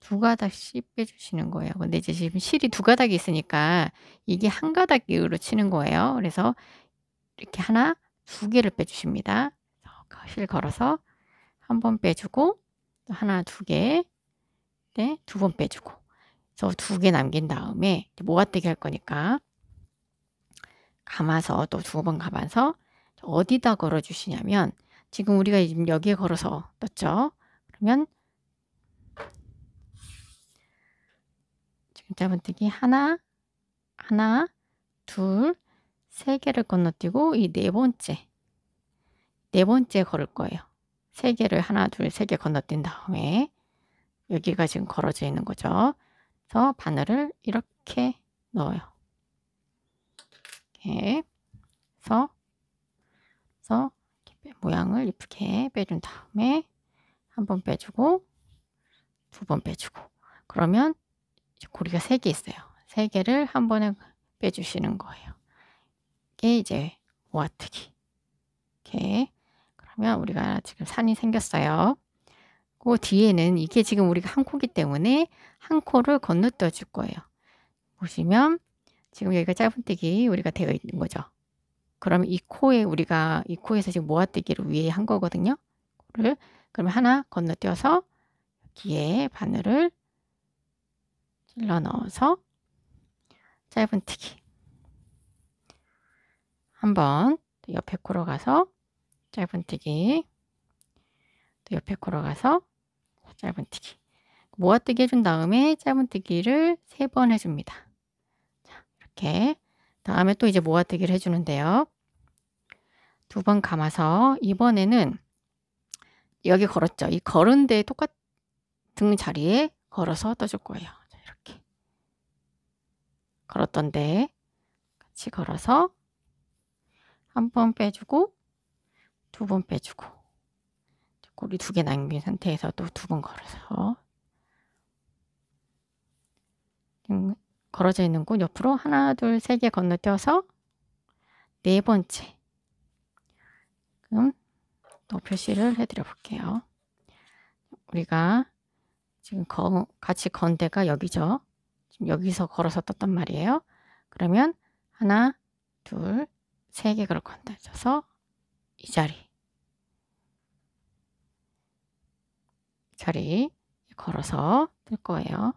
Speaker 1: 두 가닥씩 빼주시는 거예요. 근데 이제 지금 실이 두 가닥이 있으니까 이게 한 가닥으로 치는 거예요. 그래서 이렇게 하나, 두 개를 빼주십니다. 실 걸어서 한 번 빼주고 하나, 두 개, 네, 두 번 빼주고 그래서 두 개 남긴 다음에 모아뜨기 할 거니까 감아서 또 두 번 감아서 어디다 걸어 주시냐면 지금 우리가 지금 여기에 걸어서 떴죠. 그러면 지금 짧은뜨기 하나, 하나, 둘, 세 개를 건너뛰고 이 네 번째, 네 번째 걸을 거예요. 세 개를 하나, 둘, 세 개 건너뛴 다음에 여기가 지금 걸어져 있는 거죠. 그래서 바늘을 이렇게 넣어요. 이렇게 해서, 해서 이렇게 모양을 이쁘게 빼준 다음에 한 번 빼주고 두 번 빼주고 그러면 고리가 세 개 있어요. 세 개를 한 번에 빼주시는 거예요. 이게 이제 모아뜨기. 이렇게 그러면 우리가 지금 산이 생겼어요. 그 뒤에는 이게 지금 우리가 한 코기 때문에 한 코를 건너뛰어 줄 거예요. 보시면 지금 여기가 짧은뜨기 우리가 되어 있는 거죠. 그러면 이 코에 우리가 이 코에서 지금 모아뜨기를 위에 한 거거든요. 코를 그러면 하나 건너뛰어서 여기에 바늘을 찔러 넣어서 짧은뜨기 한번 옆에 코로 가서 짧은뜨기 또 옆에 코로 가서 짧은뜨기 모아뜨기 해준 다음에 짧은뜨기를 세 번 해줍니다. 자, 이렇게 다음에 또 이제 모아뜨기를 해주는데요. 두 번 감아서 이번에는 여기 걸었죠. 이 걸은 데 똑같은 자리에 걸어서 떠줄 거예요. 자, 이렇게 걸었던데 같이 걸어서 한 번 빼주고 두 번 빼주고 고리 두 개 남긴 상태에서 또 두 번 걸어서 음, 걸어져 있는 곳 옆으로 하나 둘 세 개 건너뛰어서 네 번째 그럼 또 표시를 해드려 볼게요. 우리가 지금 거, 같이 건 데가 여기죠. 지금 여기서 걸어서 떴단 말이에요. 그러면 하나, 둘, 세 개를 건너뛰어서 이 자리 자리 걸어서 뜰 거예요.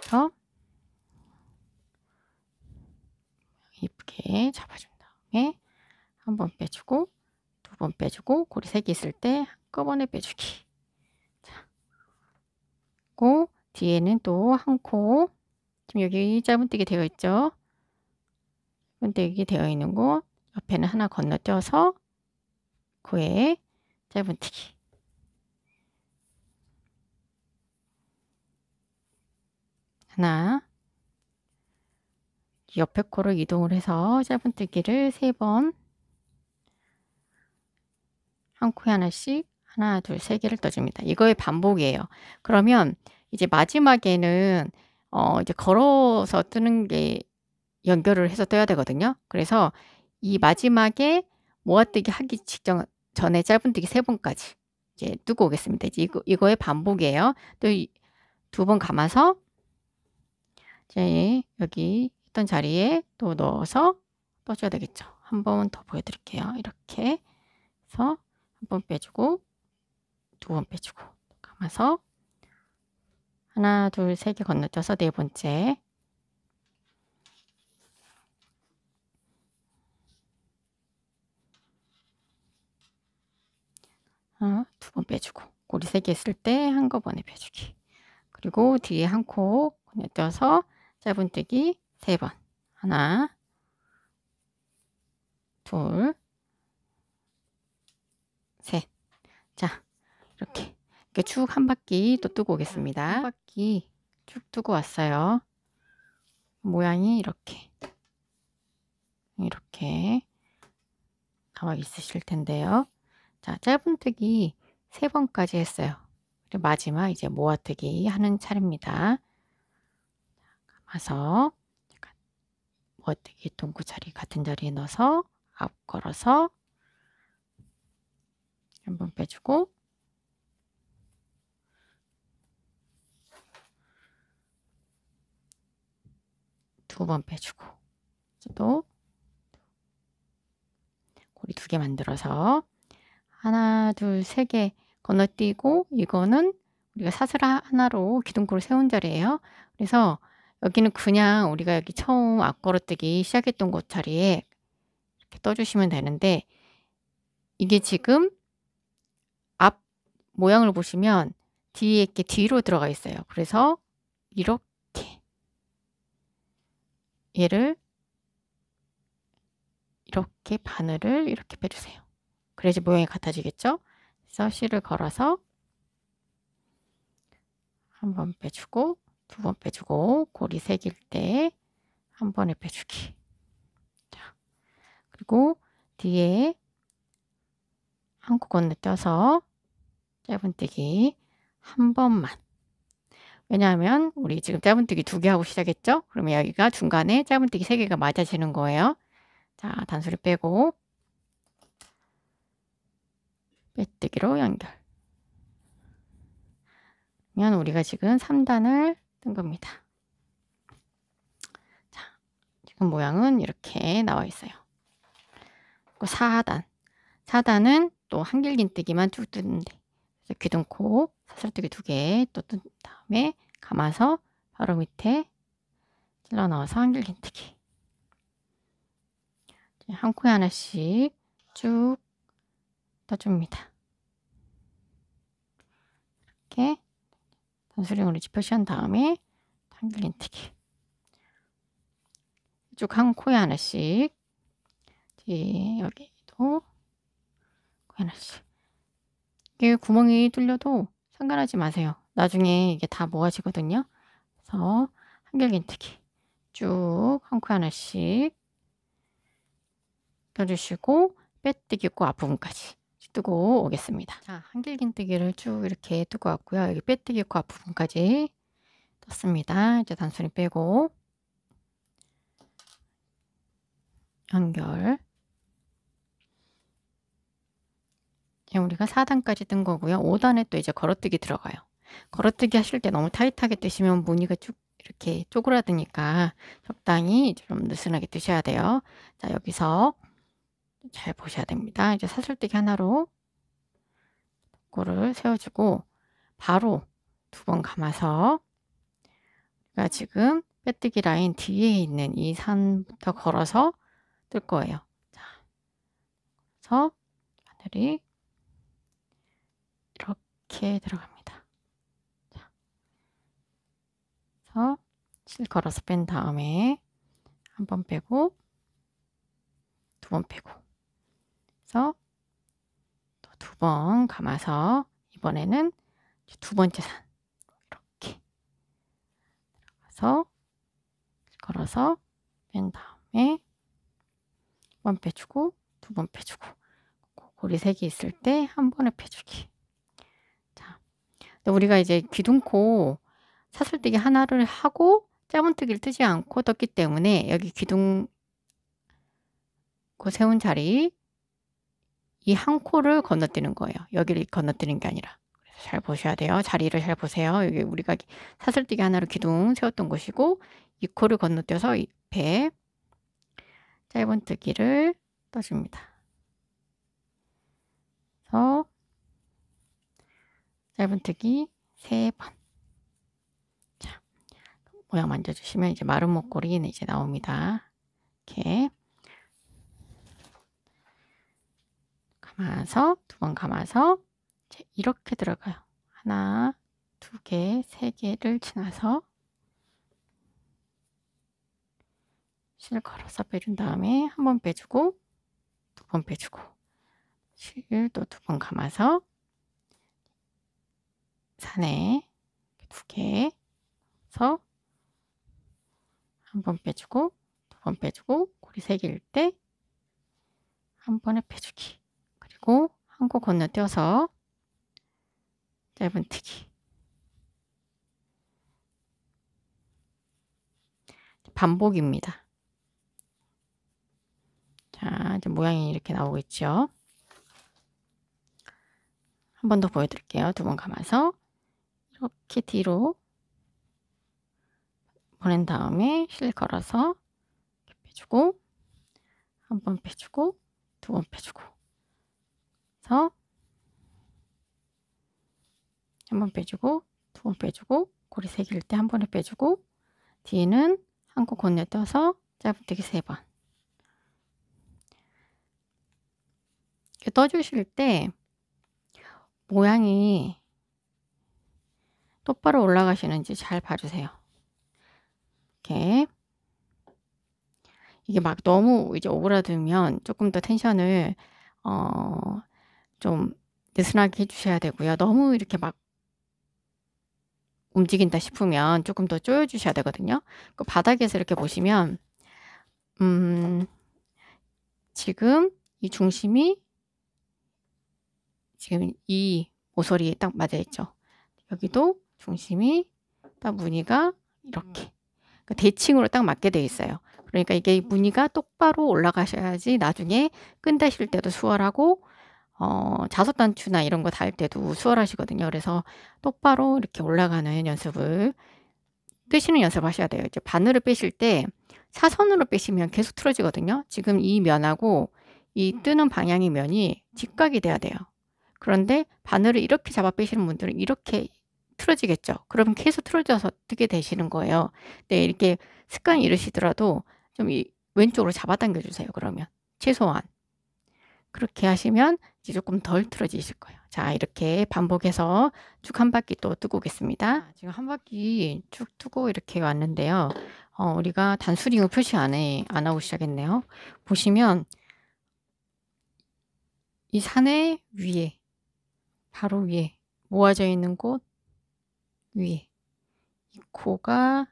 Speaker 1: 그래서 이쁘게 잡아준 다음에 한 번 빼주고 두 번 빼주고 고리 세 개 있을 때 한꺼번에 빼주기. 자, 고 뒤에는 또 한 코. 지금 여기 짧은뜨기 되어 있죠. 짧은뜨기 되어 있는 곳 옆에는 하나 건너뛰어서 코에 짧은뜨기. 하나 옆에 코로 이동을 해서 짧은뜨기를 세 번 한 코에 하나씩 하나 둘 세 개를 떠줍니다. 이거의 반복이에요. 그러면 이제 마지막에는 어 이제 걸어서 뜨는 게 연결을 해서 떠야 되거든요. 그래서 이 마지막에 모아뜨기 하기 직전 전에 짧은뜨기 세 번까지 이제 뜨고 오겠습니다. 이제 이거 이거의 반복이에요. 또 두 번 감아서 이제 여기 있던 자리에 또 넣어서 떠줘야 되겠죠. 한 번 더 보여드릴게요. 이렇게 해서 한 번 빼주고 두 번 빼주고 감아서 하나 둘 세 개 건너뛰어서 네 번째 어, 두번 빼주고 고리 세 개 있을 때 한꺼번에 빼주기 그리고 뒤에 한코 건너뛰어서 짧은뜨기 세 번. 하나, 둘, 셋. 자, 이렇게. 이렇게 쭉 한 바퀴 또 뜨고 오겠습니다. 한 바퀴 쭉 뜨고 왔어요. 모양이 이렇게. 이렇게 나와 있으실 텐데요. 자, 짧은뜨기 세 번까지 했어요. 그리고 마지막 이제 모아뜨기 하는 차례입니다. 감아서 머뜨기 동구 자리 같은 자리에 넣어서 앞 걸어서 한번 빼주고 두 번 빼주고 또 고리 두 개 만들어서 하나 둘 세 개 건너뛰고 이거는 우리가 사슬 하나로 기둥코를 세운 자리예요. 그래서 여기는 그냥 우리가 여기 처음 앞걸어뜨기 시작했던 곳 자리에 이렇게 떠주시면 되는데 이게 지금 앞 모양을 보시면 뒤에 이렇게 뒤로 들어가 있어요. 그래서 이렇게 얘를 이렇게 바늘을 이렇게 빼주세요. 그래야지 모양이 같아지겠죠? 그래서 실을 걸어서 한 번 빼주고 두 번 빼주고 고리 새길 때 한 번에 빼주기. 자, 그리고 뒤에 한코 건너뛰어서 짧은뜨기 한 번만. 왜냐하면 우리 지금 짧은뜨기 두 개 하고 시작했죠? 그러면 여기가 중간에 짧은뜨기 세 개가 맞아지는 거예요. 자, 단수를 빼고 빼뜨기로 연결. 그러면 우리가 지금 3단을 뜬 겁니다. 자, 지금 모양은 이렇게 나와 있어요. 그리고 4단. 4단은 또 한길긴뜨기만 쭉 뜨는데 귀둥코 사슬뜨기 두 개 또 뜬 다음에 감아서 바로 밑에 찔러 넣어서 한길긴뜨기 한 코에 하나씩 쭉 떠줍니다. 이렇게 단수링으로 짚어시한 다음에 한길긴뜨기 쭉한 코에 하나씩 여기도 코에 하나씩 이게 구멍이 뚫려도 상관하지 마세요. 나중에 이게 다 모아지거든요. 그래서 한길긴뜨기 쭉 한 코에 하나씩 껴주시고 빼뜨기 고 앞부분까지 뜨고 오겠습니다. 자, 한길긴뜨기를 쭉 이렇게 뜨고 왔고요. 여기 빼뜨기 고 앞부분까지 떴습니다. 이제 단순히 빼고 연결 우리가 4단까지 뜬 거고요. 5단에 또 이제 걸어뜨기 들어가요. 걸어뜨기 하실 때 너무 타이트하게 뜨시면 무늬가 쭉 이렇게 쪼그라드니까 적당히 좀 느슨하게 뜨셔야 돼요. 자, 여기서 잘 보셔야 됩니다. 이제 사슬뜨기 하나로 꼬를 세워주고 바로 두 번 감아서 우리가 지금 빼뜨기 라인 뒤에 있는 이 산부터 걸어서 뜰 거예요. 자, 그래서 바늘이 이렇게 들어갑니다. 자, 그래서 실 걸어서 뺀 다음에 한 번 빼고 두 번 빼고 그래서 또 두 번 감아서 이번에는 두 번째 산. 이렇게 들어가서 걸어서 뺀 다음에 한 번 빼주고 두 번 빼주고 고리 세 개 있을 때 한 번에 빼주기. 자 우리가 이제 귀둥코 사슬뜨기 하나를 하고 짧은뜨기를 뜨지 않고 떴기 때문에 여기 귀둥 그 세운 자리 이 한 코를 건너뛰는 거예요. 여기를 건너뛰는 게 아니라. 잘 보셔야 돼요. 자리를 잘 보세요. 여기 우리가 사슬뜨기 하나로 기둥 세웠던 곳이고 이 코를 건너뛰어서 옆에 짧은 뜨기를 떠줍니다. 그래서 짧은 뜨기 세 번. 자, 모양 만져주시면 이제 마른 목걸이는 이제 나옵니다. 이렇게 감아서 두 번 감아서 이렇게 들어가요. 하나, 두 개, 세 개를 지나서 실 걸어서 빼준 다음에 한 번 빼주고 두 번 빼주고 실또두 번 감아서 산에 두 개서 한 번 빼주고 두 번 빼주고 고리 세 개일 때 한 번에 빼주기 그리고 한 코 건너뛰어서 짧은뜨기 반복입니다. 자, 이제 모양이 이렇게 나오고 있죠. 한 번 더 보여드릴게요. 두 번 감아서 이렇게 뒤로 보낸 다음에 실 걸어서 빼주고 한 번 빼주고 두 번 빼주고 그래서 한 번 빼주고 두 번 빼주고 고리 세길 때한 번에 빼주고 뒤는 한 코 건네떠서 짧은뜨기 세 번. 떠주실 때 모양이 똑바로 올라가시는지 잘 봐주세요. 이렇게 이게 막 너무 이제 오그라들면 조금 더 텐션을 어 좀 느슨하게 해주셔야 되고요. 너무 이렇게 막 움직인다 싶으면 조금 더 조여주셔야 되거든요. 그 바닥에서 이렇게 보시면 음, 지금 이 중심이 지금 이 모서리에 딱 맞아 있죠. 여기도 중심이 딱 무늬가 이렇게 그러니까 대칭으로 딱 맞게 돼 있어요. 그러니까 이게 무늬가 똑바로 올라가셔야지 나중에 끈다실 때도 수월하고 어, 자석 단추나 이런 거 달 때도 수월하시거든요. 그래서 똑바로 이렇게 올라가는 연습을 끄시는 연습을 하셔야 돼요. 이제 바늘을 빼실 때 사선으로 빼시면 계속 틀어지거든요. 지금 이 면하고 이 뜨는 방향의 면이 직각이 돼야 돼요. 그런데 바늘을 이렇게 잡아 빼시는 분들은 이렇게 틀어지겠죠. 그러면 계속 틀어져서 뜨게 되시는 거예요. 네, 이렇게 습관이 이러시더라도 좀 왼쪽으로 잡아당겨 주세요. 그러면 최소한 그렇게 하시면 이제 조금 덜 틀어지실 거예요. 자, 이렇게 반복해서 쭉 한 바퀴 또 뜨고 오겠습니다. 지금 한 바퀴 쭉 뜨고 이렇게 왔는데요. 어, 우리가 단수링을 표시 안, 해, 안 하고 시작했네요. 보시면 이 산의 위에, 바로 위에 모아져 있는 곳 위에 이 코가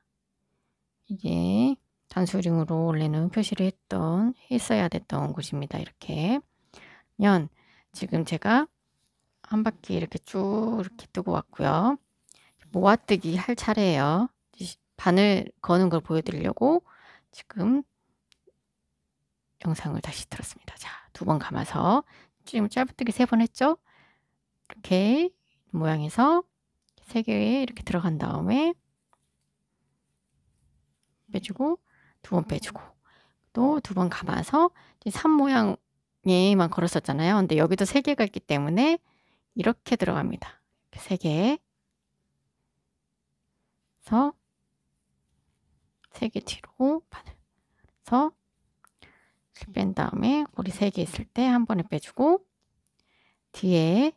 Speaker 1: 이게 단수링으로 원래는 표시를 했던 했어야 됐던 곳입니다. 이렇게 면 지금 제가 한 바퀴 이렇게 쭉 이렇게 뜨고 왔고요. 모아뜨기 할 차례예요. 바늘 거는 걸 보여드리려고 지금 영상을 다시 들었습니다. 자, 두 번 감아서 지금 짧은뜨기 세 번 했죠? 이렇게 모양에서 세 개에 이렇게 들어간 다음에 빼주고 두 번 빼주고 또 두 번 감아서 산 모양 에만 걸었었잖아요. 근데 여기도 세 개가 있기 때문에 이렇게 들어갑니다. 세 개. 그래서 세 개 뒤로 바늘. 그래서 뺀 다음에 고리 세 개 있을 때 한 번에 빼주고 뒤에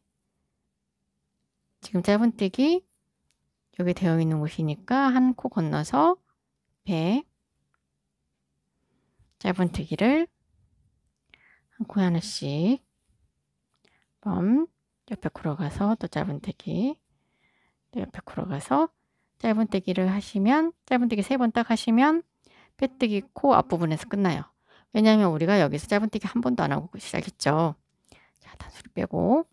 Speaker 1: 지금 짧은뜨기 여기 되어 있는 곳이니까 한 코 건너서 배 짧은뜨기를 한 코에 하나씩 범 옆에 걸어가서 또 짧은뜨기 또 옆에 걸어가서 짧은뜨기를 하시면 짧은뜨기 세 번 딱 하시면 빼뜨기 코 앞부분에서 끝나요. 왜냐하면 우리가 여기서 짧은뜨기 한 번도 안 하고 시작했죠. 자, 단수를 빼고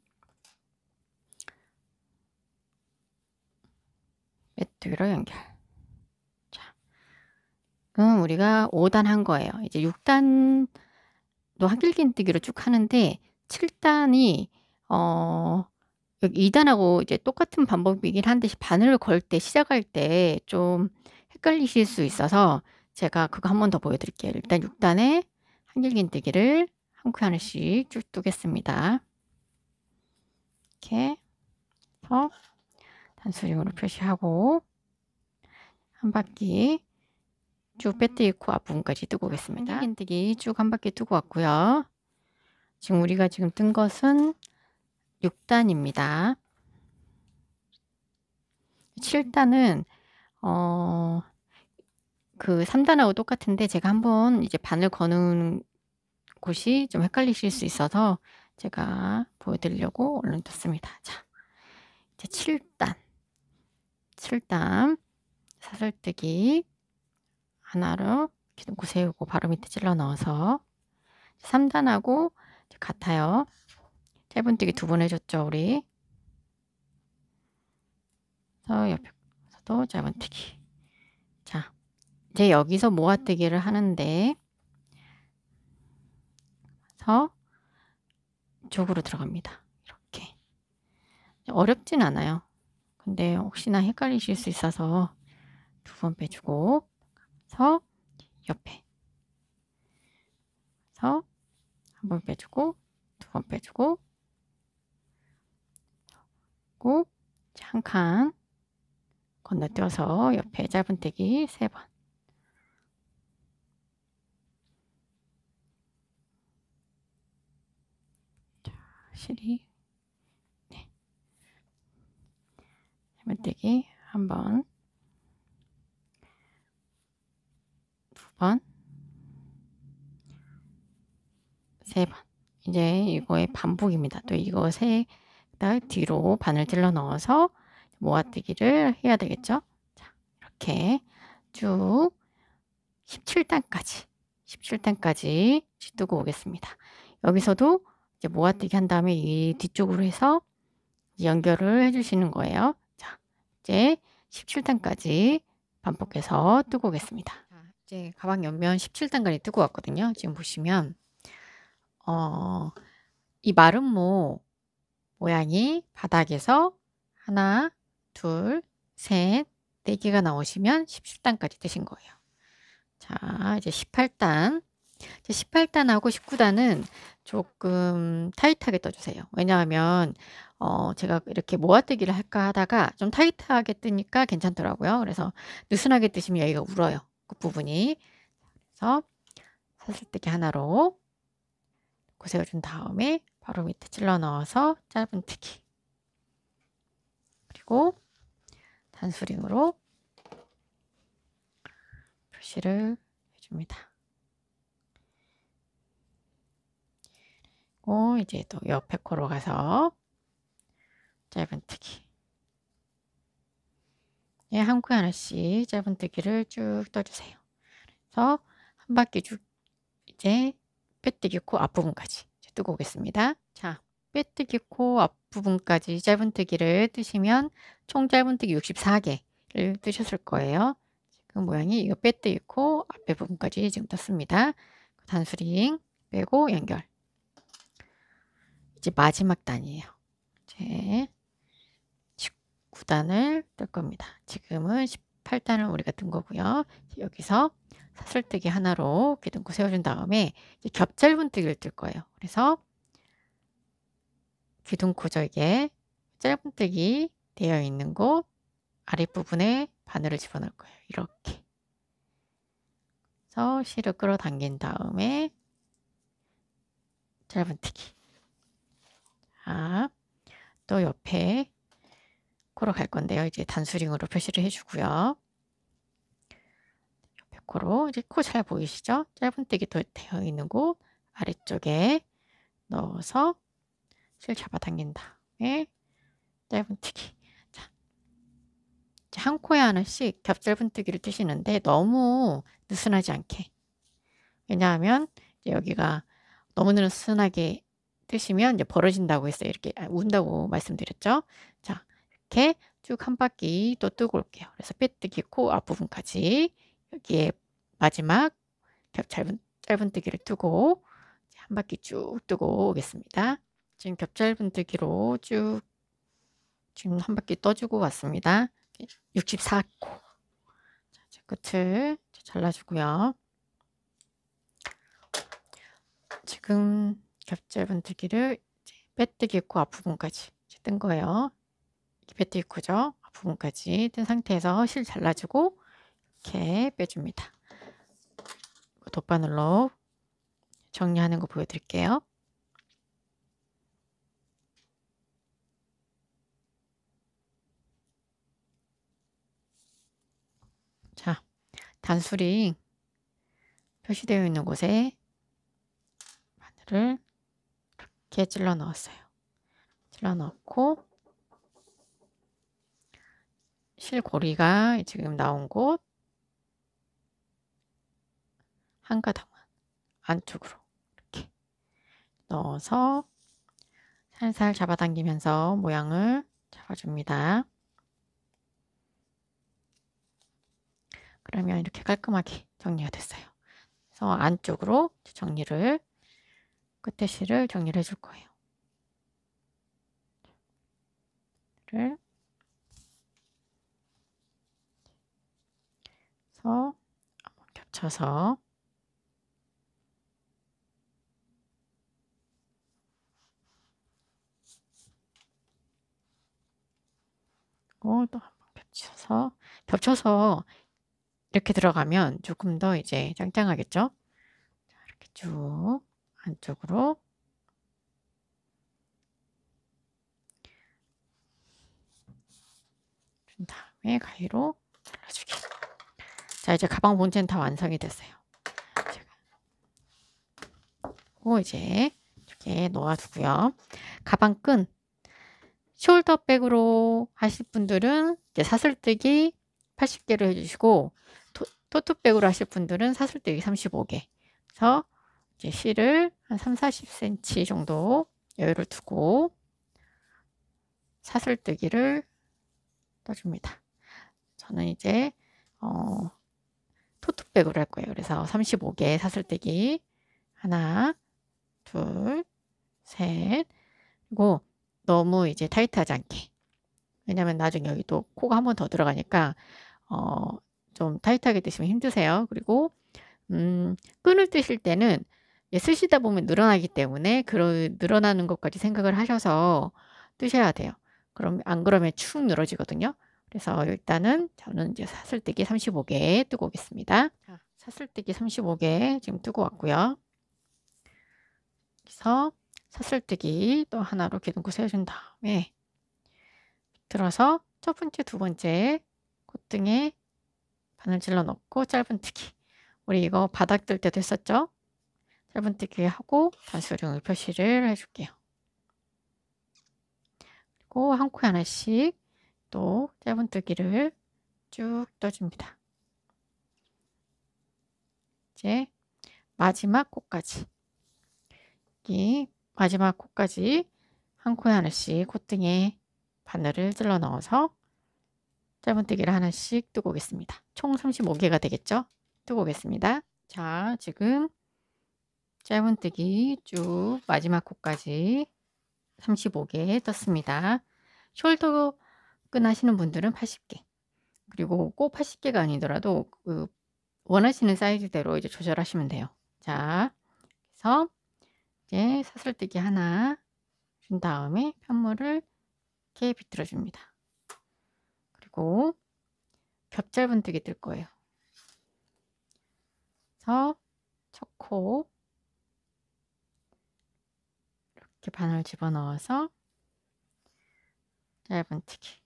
Speaker 1: 빼뜨기로 연결. 자, 그럼 우리가 5단 한 거예요. 이제 6단 도 한길긴뜨기로 쭉 하는데 7단이 어, 여기 2단하고 이제 똑같은 방법이긴 한데 바늘을 걸 때 시작할 때 좀 헷갈리실 수 있어서 제가 그거 한 번 더 보여드릴게요. 일단 6단에 한길긴뜨기를 한 코에 하나씩 쭉 뜨겠습니다. 이렇게 해서 단수링으로 표시하고 한 바퀴 쭉 빼뜨기 코 앞부분까지 뜨고 오겠습니다. 한길긴뜨기 쭉 한 바퀴 뜨고 왔고요. 지금 우리가 지금 뜬 것은 6단입니다. 7단은 어, 그 3단하고 똑같은데 제가 한번 이제 바늘 거는 곳이 좀 헷갈리실 수 있어서 제가 보여드리려고 얼른 떴습니다. 자, 이제 7단. 7단 사슬뜨기 하나로 기둥구 세우고 바로 밑에 찔러 넣어서 3단하고 같아요. 짧은뜨기 두 번 해줬죠, 우리. 그래서 옆에서도 짧은뜨기. 자, 이제 여기서 모아뜨기를 하는데 서 쪽으로 들어갑니다. 이렇게 어렵진 않아요. 근데 혹시나 헷갈리실 수 있어서 두 번 빼주고 서 옆에 서 한 번 빼주고 두 번 빼주고 한칸 건너뛰어서 옆에 짧은뜨기 세 번. 자, 실이 네. 짧은뜨기 한 번, 두 번, 세 번. 이제 이거의 반복입니다. 또 이거 세 뒤로 바늘 찔러 넣어서 모아뜨기를 해야 되겠죠? 자, 이렇게 쭉 17단까지 17단까지 뜨고 오겠습니다. 여기서도 이제 모아뜨기 한 다음에 이 뒤쪽으로 해서 연결을 해주시는 거예요. 자, 이제 17단까지 반복해서 뜨고 오겠습니다. 이제 가방 옆면 17단까지 뜨고 왔거든요. 지금 보시면 어, 이 마름모 모양이 바닥에서 하나, 둘, 셋, 네 개가 나오시면 17단까지 뜨신 거예요. 자, 이제 18단. 이제 18단하고 19단은 조금 타이트하게 떠주세요. 왜냐하면 어, 제가 이렇게 모아뜨기를 할까 하다가 좀 타이트하게 뜨니까 괜찮더라고요. 그래서 느슨하게 뜨시면 여기가 울어요. 그 부분이. 그래서 사슬뜨기 하나로 고세워준 다음에 바로 밑에 찔러 넣어서 짧은 뜨기 그리고 단수링으로 표시를 해줍니다. 그리고 이제 또 옆에 코로 가서 짧은 뜨기 예, 한 코에 하나씩 짧은뜨기를 쭉 떠주세요. 그래서 한 바퀴 쭉 이제 빼뜨기 코 앞부분까지 뜨고 오겠습니다. 자, 빼뜨기 코 앞부분까지 짧은뜨기를 뜨시면 총 짧은뜨기 64개를 뜨셨을 거예요. 지금 모양이 이거 빼뜨기 코 앞에 부분까지 지금 떴습니다. 단수링 빼고 연결. 이제 마지막 단이에요. 이제 19단을 뜰 겁니다. 지금은 18단을 우리가 뜬 거고요. 여기서 사슬뜨기 하나로 등고 세워준 다음에 겹 짧은뜨기를 뜰 거예요. 그래서 귀둥코 절개 짧은뜨기 되어 있는 곳 아랫부분에 바늘을 집어넣을 거예요. 이렇게. 그래서 실을 끌어당긴 다음에 짧은뜨기. 자, 또 옆에 코로 갈 건데요. 이제 단수링으로 표시를 해주고요. 코로 이제 코 잘 보이시죠? 짧은뜨기 되어 있는 곳 아래쪽에 넣어서 실 잡아당긴 다음에 짧은뜨기 자, 한 코에 하나씩 겹 짧은뜨기를 뜨시는데 너무 느슨하지 않게 왜냐하면 여기가 너무 느슨하게 뜨시면 이제 벌어진다고 했어요. 이렇게 아, 운다고 말씀드렸죠. 자, 이렇게 쭉 한 바퀴 또 뜨고 올게요. 그래서 빼뜨기 코 앞부분까지 여기에 마지막 겹 짧은, 짧은뜨기를 뜨고 한 바퀴 쭉 뜨고 오겠습니다. 지금 겹 짧은뜨기로 쭉 지금 한 바퀴 떠주고 왔습니다. 64코 자, 끝을 잘라주고요. 지금 겹 짧은뜨기를 빼뜨기 코 앞부분까지 뜬 거예요. 빼뜨기 코죠. 앞부분까지 뜬 상태에서 실 잘라주고 이렇게 빼줍니다. 돗바늘로 정리하는 거 보여드릴게요. 자, 단수링 표시되어 있는 곳에 바늘을 이렇게 찔러 넣었어요. 찔러 넣고 실고리가 지금 나온 곳 한 가닥만 안쪽으로 이렇게 넣어서 살살 잡아당기면서 모양을 잡아줍니다. 그러면 이렇게 깔끔하게 정리가 됐어요. 그래서 안쪽으로 정리를 끝에 실을 정리를 해줄 거예요. 를 그래서 겹쳐서 또 한번 겹쳐서 겹쳐서 이렇게 들어가면 조금 더 이제 짱짱하겠죠? 자, 이렇게 쭉 안쪽으로 준 다음에 가위로 잘라주기. 자, 이제 가방 본체는 다 완성이 됐어요. 그리고 이제 이렇게 놓아두고요. 가방 끈 숄더백으로 하실 분들은 이제 사슬뜨기 80개로 해주시고 토, 트백으로 하실 분들은 사슬뜨기 35개. 그래서 이제 실을 한 3, 40cm 정도 여유를 두고 사슬뜨기를 떠줍니다. 저는 이제 어, 토트백으로 할 거예요. 그래서 35개 사슬뜨기 하나, 둘, 셋 그리고 너무 이제 타이트하지 않게 왜냐면 나중에 여기 또 코가 한 번 더 들어가니까 어, 좀 타이트하게 뜨시면 힘드세요. 그리고 음, 끈을 뜨실 때는 쓰시다 보면 늘어나기 때문에 그런 늘어나는 것까지 생각을 하셔서 뜨셔야 돼요. 그럼 안 그러면 축 늘어지거든요. 그래서 일단은 저는 이제 사슬뜨기 35개 뜨고 오겠습니다. 자, 사슬뜨기 35개 지금 뜨고 왔고요. 그래서 사슬뜨기 또 하나로 기둥코 세워준 다음에 들어서 첫 번째, 두 번째 콧등에 바늘질러 넣고 짧은뜨기 우리 이거 바닥 뜰 때도 했었죠? 짧은뜨기 하고 단수령을 표시를 해줄게요. 그리고 한 코에 하나씩 또 짧은뜨기를 쭉 떠줍니다. 이제 마지막 코까지 이 마지막 코까지 한 코에 하나씩 콧등에 바늘을 찔러 넣어서 짧은뜨기를 하나씩 뜨고 오겠습니다. 총 35개가 되겠죠? 뜨고 오겠습니다. 자, 지금 짧은뜨기 쭉 마지막 코까지 35개 떴습니다. 숄더 끈 하시는 분들은 80개 그리고 꼭 80개가 아니더라도 그 원하시는 사이즈대로 이제 조절하시면 돼요. 자, 그래서 이제 사슬뜨기 하나 준 다음에 편물을 이렇게 비틀어 줍니다. 그리고 겹 짧은뜨기 뜰 거예요. 그래서 첫코 이렇게 바늘 집어넣어서 짧은뜨기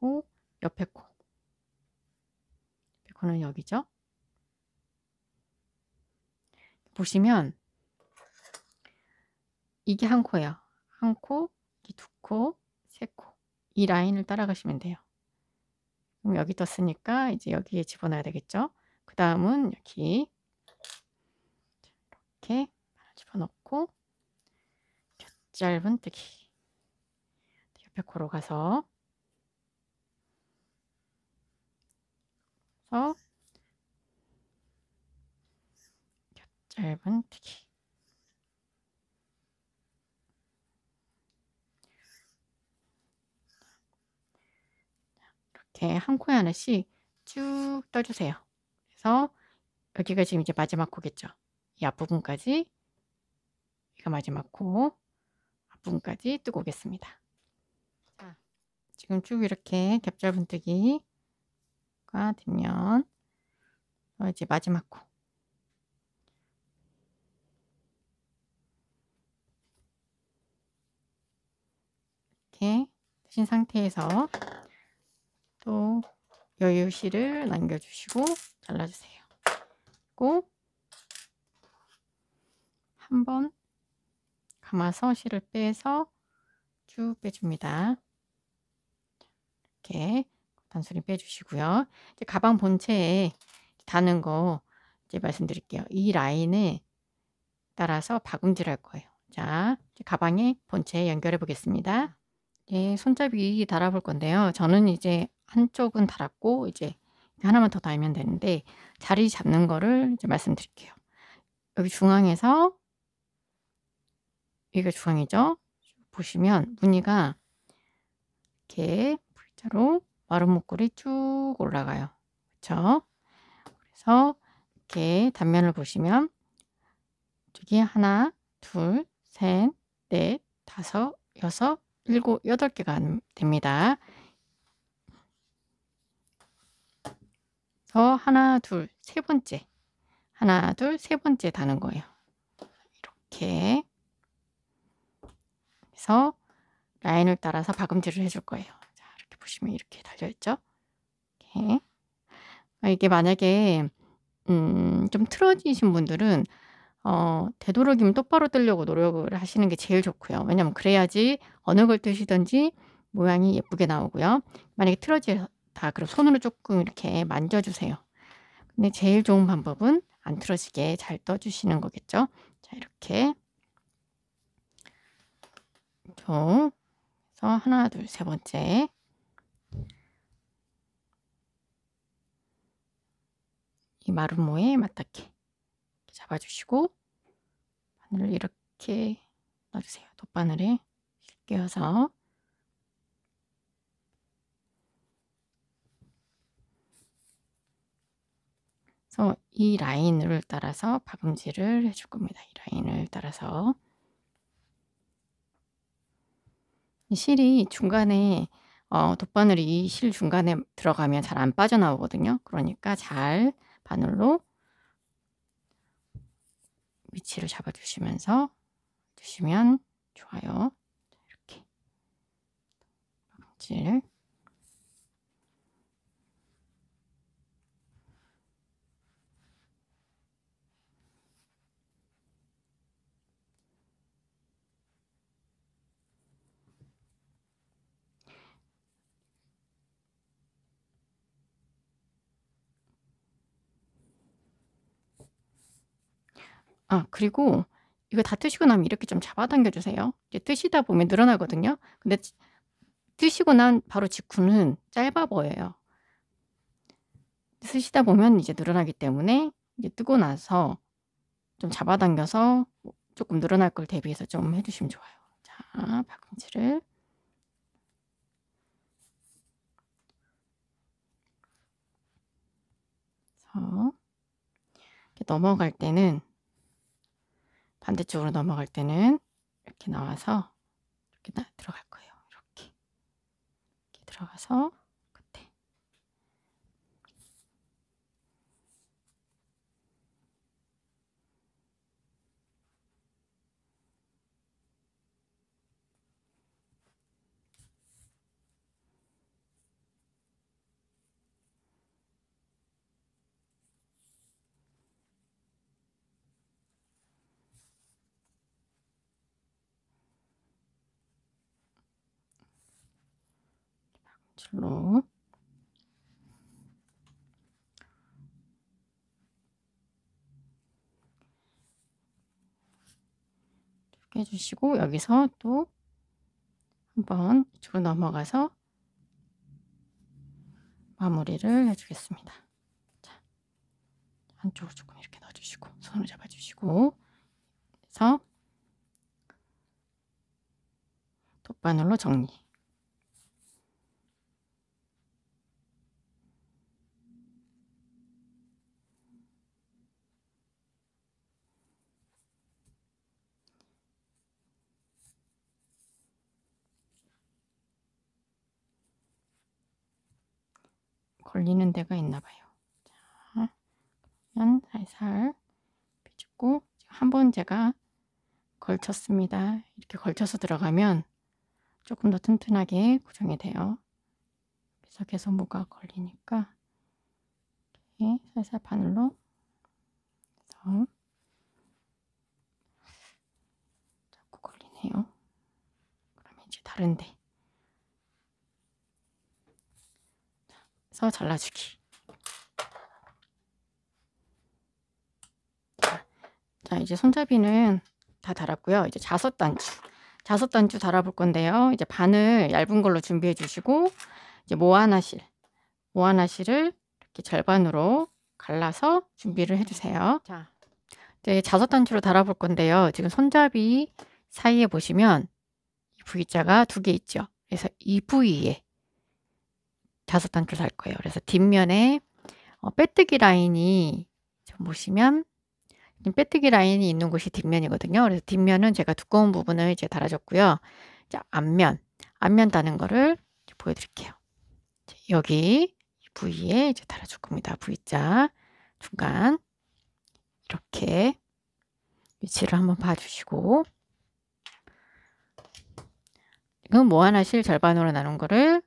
Speaker 1: 그리고 옆에 코 옆에 코는 여기죠. 보시면 이게 한 코예요. 한 코, 이두 코, 세 코. 이 라인을 따라가시면 돼요. 그럼 여기 떴으니까 이제 여기에 집어넣어야 되겠죠. 그 다음은 여기 이렇게 집어넣고 짧은 뜨기 옆에 코로 가서 짧은 뜨기 이렇게 한 코에 하나씩 쭉 떠주세요. 그래서 여기가 지금 이제 마지막 코겠죠. 이 앞부분까지 이가 마지막 코 앞부분까지 뜨고 오겠습니다. 자, 지금 쭉 이렇게 겹잡은뜨기 가 되면 이제 마지막 코 이렇게 뜨신 상태에서 또 여유실을 남겨주시고 잘라주세요. 그리고 한번 감아서 실을 빼서 쭉 빼줍니다. 이렇게 단수리 빼주시고요. 이제 가방 본체에 다는 거 이제 말씀드릴게요. 이 라인을 따라서 박음질 할 거예요. 자, 가방에 본체에 연결해 보겠습니다. 예, 손잡이 달아볼 건데요. 저는 이제 한쪽은 달았고 이제 하나만 더 달면 되는데 자리 잡는 거를 이제 말씀드릴게요. 여기 중앙에서 여기가 중앙이죠. 보시면 무늬가 이렇게 V자로 마른 목걸이 쭉 올라가요. 그렇죠? 그래서 이렇게 단면을 보시면 저기 하나, 둘, 셋, 넷, 다섯, 여섯, 일곱, 여덟 개가 됩니다. 그래서 하나, 둘, 세 번째. 하나, 둘, 세 번째 다는 거예요. 이렇게. 그래서 라인을 따라서 박음질을 해줄 거예요. 보시면 이렇게 달려있죠? 이렇게. 아, 이게 만약에 음, 좀 틀어지신 분들은 어, 되도록이면 똑바로 뜨려고 노력을 하시는 게 제일 좋고요. 왜냐면 그래야지 어느 걸 뜨시든지 모양이 예쁘게 나오고요. 만약에 틀어지다 그럼 손으로 조금 이렇게 만져주세요. 근데 제일 좋은 방법은 안 틀어지게 잘 떠주시는 거겠죠. 자 이렇게 그래서 하나 둘 세 번째 이 마른 모에 맞닿게 잡아주시고 바늘을 이렇게 넣어주세요. 돗바늘에 끼워서 그래서 이 라인을 따라서 박음질을 해줄 겁니다. 이 라인을 따라서 이 실이 중간에 어, 돗바늘이 실 중간에 들어가면 잘 안 빠져나오거든요. 그러니까 잘 바늘로 위치를 잡아주시면서 주시면 좋아요. 이렇게 박질 아 그리고 이거 다 뜨시고 나면 이렇게 좀 잡아당겨 주세요. 이제 뜨시다 보면 늘어나거든요. 근데 뜨시고 난 바로 직후는 짧아 보여요. 쓰시다 보면 이제 늘어나기 때문에 이제 뜨고 나서 좀 잡아당겨서 조금 늘어날 걸 대비해서 좀 해주시면 좋아요. 자, 박음질을 넘어갈 때는 반대쪽으로 넘어갈 때는 이렇게 나와서 이렇게 나, 들어갈 거예요. 이렇게. 이렇게 들어가서 줄로. 이렇게 해주시고 여기서 또 한번 이쪽으로 넘어가서 마무리를 해주겠습니다. 자, 한쪽으로 조금 이렇게 넣어주시고 손을 잡아주시고. 그래서 돗바늘로 정리 걸리는 데가 있나 봐요. 자, 그러면 살살 비집고 한 번 제가 걸쳤습니다. 이렇게 걸쳐서 들어가면 조금 더 튼튼하게 고정이 돼요. 그래서 계속 뭐가 걸리니까 이렇게 살살 바늘로 해서 자꾸 걸리네요. 그러면 이제 다른데 해서 잘라주기. 자, 이제 손잡이는 다 달았고요. 이제 자섯 단추. 자섯 단추 달아볼 건데요. 이제 바늘 얇은 걸로 준비해 주시고 이제 모아나실 모아나실을 이렇게 절반으로 갈라서 준비를 해주세요. 자, 이제 자석단추로 달아볼 건데요. 지금 손잡이 사이에 보시면 이 V자가 두 개 있죠. 그래서 이 부위에 자석단추를 달 거예요. 그래서 뒷면에 어, 빼뜨기 라인이 좀 보시면 빼뜨기 라인이 있는 곳이 뒷면이거든요. 그래서 뒷면은 제가 두꺼운 부분을 이제 달아줬고요. 자, 앞면, 앞면 다는 거를 보여드릴게요. 여기 부위에 이제 달아줄 겁니다. V자 중간 이렇게 위치를 한번 봐주시고 지금 모아나실 절반으로 나눈 거를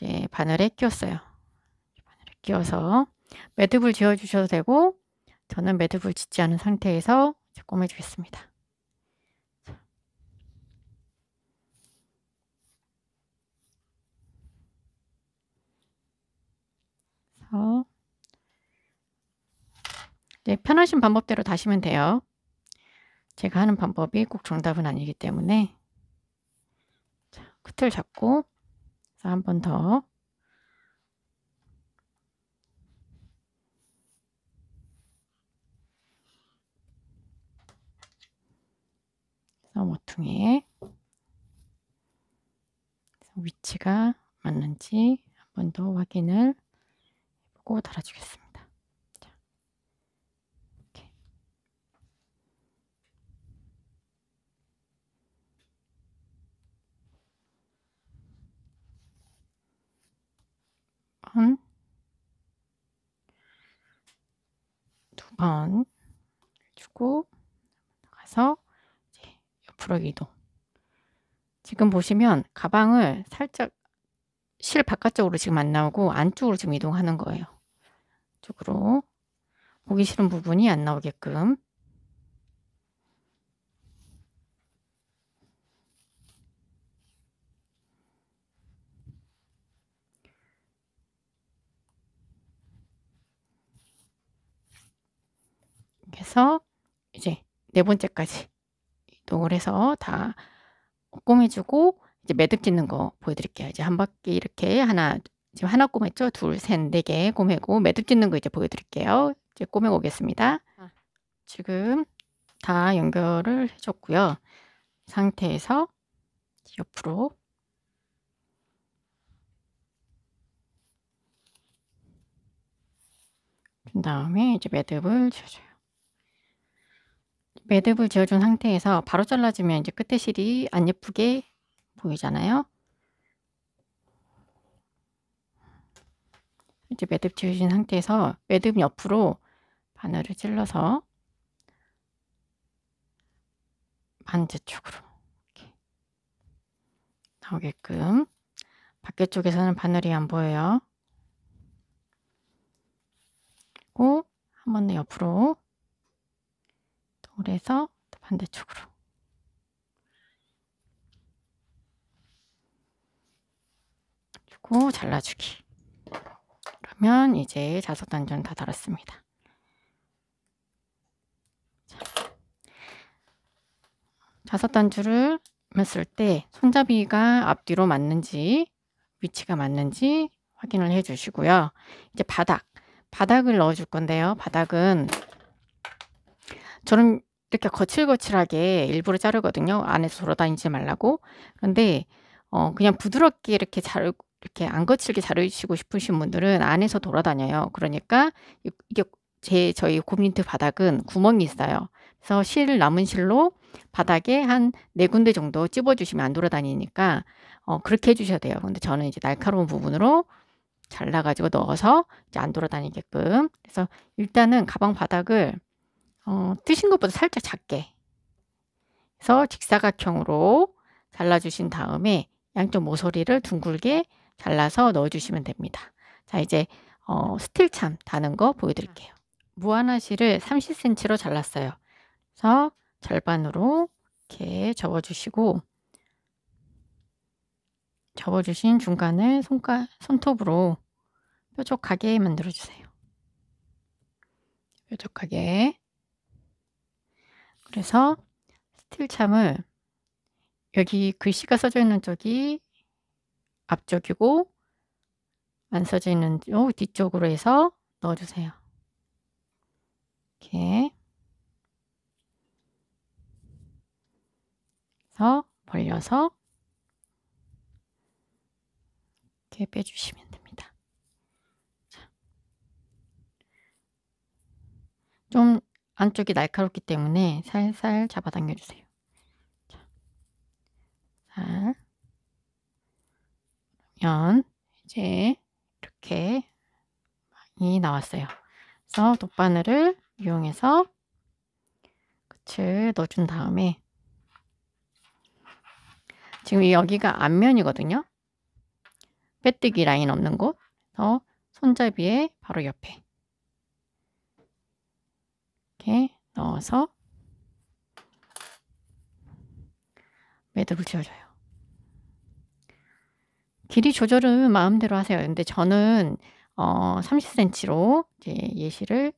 Speaker 1: 이제 바늘에 끼웠어요. 바늘에 끼워서 매듭을 지어주셔도 되고 저는 매듭을 짓지 않은 상태에서 꼬매주겠습니다. 네, 편하신 방법대로 다시면 돼요. 제가 하는 방법이 꼭 정답은 아니기 때문에 자, 끝을 잡고 한 번 더 모퉁이에 위치가 맞는지 한 번 더 확인을 해보고 달아주겠습니다. 번, 두 번 주고 가서 이제 옆으로 이동. 지금 보시면 가방을 살짝 실 바깥쪽으로 지금 안 나오고 안쪽으로 지금 이동하는 거예요. 쪽으로 보기 싫은 부분이 안 나오게끔 해서 이제 네 번째까지 이동을 해서 다 꼬매주고 이제 매듭 짓는 거 보여드릴게요. 이제 한 바퀴 이렇게 하나 지금 하나 꼬맸죠? 둘, 셋, 네 개 꼬매고 매듭 짓는 거 이제 보여드릴게요. 이제 꼬매 오겠습니다. 아. 지금 다 연결을 해줬고요. 상태에서 옆으로 준 다음에 이제 매듭을 지어줘요. 매듭을 지어준 상태에서 바로 잘라주면 이제 끝에 실이 안 예쁘게 보이잖아요. 이제 매듭 지으신 상태에서 매듭 옆으로 바늘을 찔러서 반대쪽으로 이렇게 나오게끔 밖에 쪽에서는 바늘이 안 보여요. 그리고 한 번 더 옆으로 돌에서 반대쪽으로. 주고 잘라주기. 그러면 이제 자석 단전 다 달았습니다. 자석 단추를 mes을 때 손잡이가 앞뒤로 맞는지 위치가 맞는지 확인을 해 주시고요. 이제 바닥. 바닥을 넣어 줄 건데요. 바닥은 저는 이렇게 거칠거칠하게 일부러 자르거든요. 안에서 돌아다니지 말라고. 그런데 어 그냥 부드럽게 이렇게 자르 이렇게 안 거칠게 자르시고 싶으신 분들은 안에서 돌아다녀요. 그러니까 이게 제 저희 고민트 바닥은 구멍이 있어요. 그래서 실 남은 실로 바닥에 한 네 군데 정도 찝어 주시면 안 돌아다니니까 어 그렇게 해 주셔야 돼요. 근데 저는 이제 날카로운 부분으로 잘라 가지고 넣어서 이제 안 돌아다니게끔. 그래서 일단은 가방 바닥을 어, 뜨신 것보다 살짝 작게 해서 직사각형으로 잘라주신 다음에 양쪽 모서리를 둥글게 잘라서 넣어주시면 됩니다. 자 이제 어, 스틸참 다는 거 보여드릴게요. 무하나실을 30cm로 잘랐어요. 그래서 절반으로 이렇게 접어주시고 접어주신 중간을 손가, 손톱으로 뾰족하게 만들어주세요. 뾰족하게 그래서 스틸참을 여기 글씨가 써져 있는 쪽이 앞쪽이고 안 써져 있는 요 뒤쪽으로 해서 넣어주세요. 이렇게 그래서 벌려서 이렇게 빼주시면 됩니다. 자. 좀 안쪽이 날카롭기 때문에 살살 잡아당겨 주세요. 자. 살. 그러면 이제 이렇게 많이 나왔어요. 그래서 돗바늘을 이용해서 끝을 넣어준 다음에 지금 여기가 앞면이거든요. 빼뜨기 라인 없는 곳. 그래서 손잡이에 바로 옆에 이렇게 넣어서 매듭을 지어줘요. 길이 조절은 마음대로 하세요. 근데 저는 어, 30cm로 이제 예시를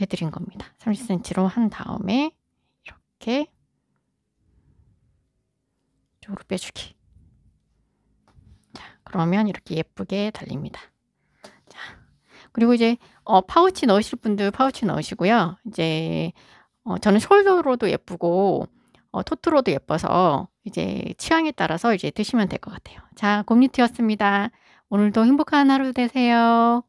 Speaker 1: 해드린 겁니다. 30cm로 한 다음에 이렇게 쪽으로 빼주기. 자, 그러면 이렇게 예쁘게 달립니다. 자, 그리고 이제 어, 파우치 넣으실 분들 파우치 넣으시고요. 이제 어, 저는 숄더로도 예쁘고 어, 토트로도 예뻐서 이제 취향에 따라서 이제 드시면 될 것 같아요. 자, 곰니티였습니다. 오늘도 행복한 하루 되세요.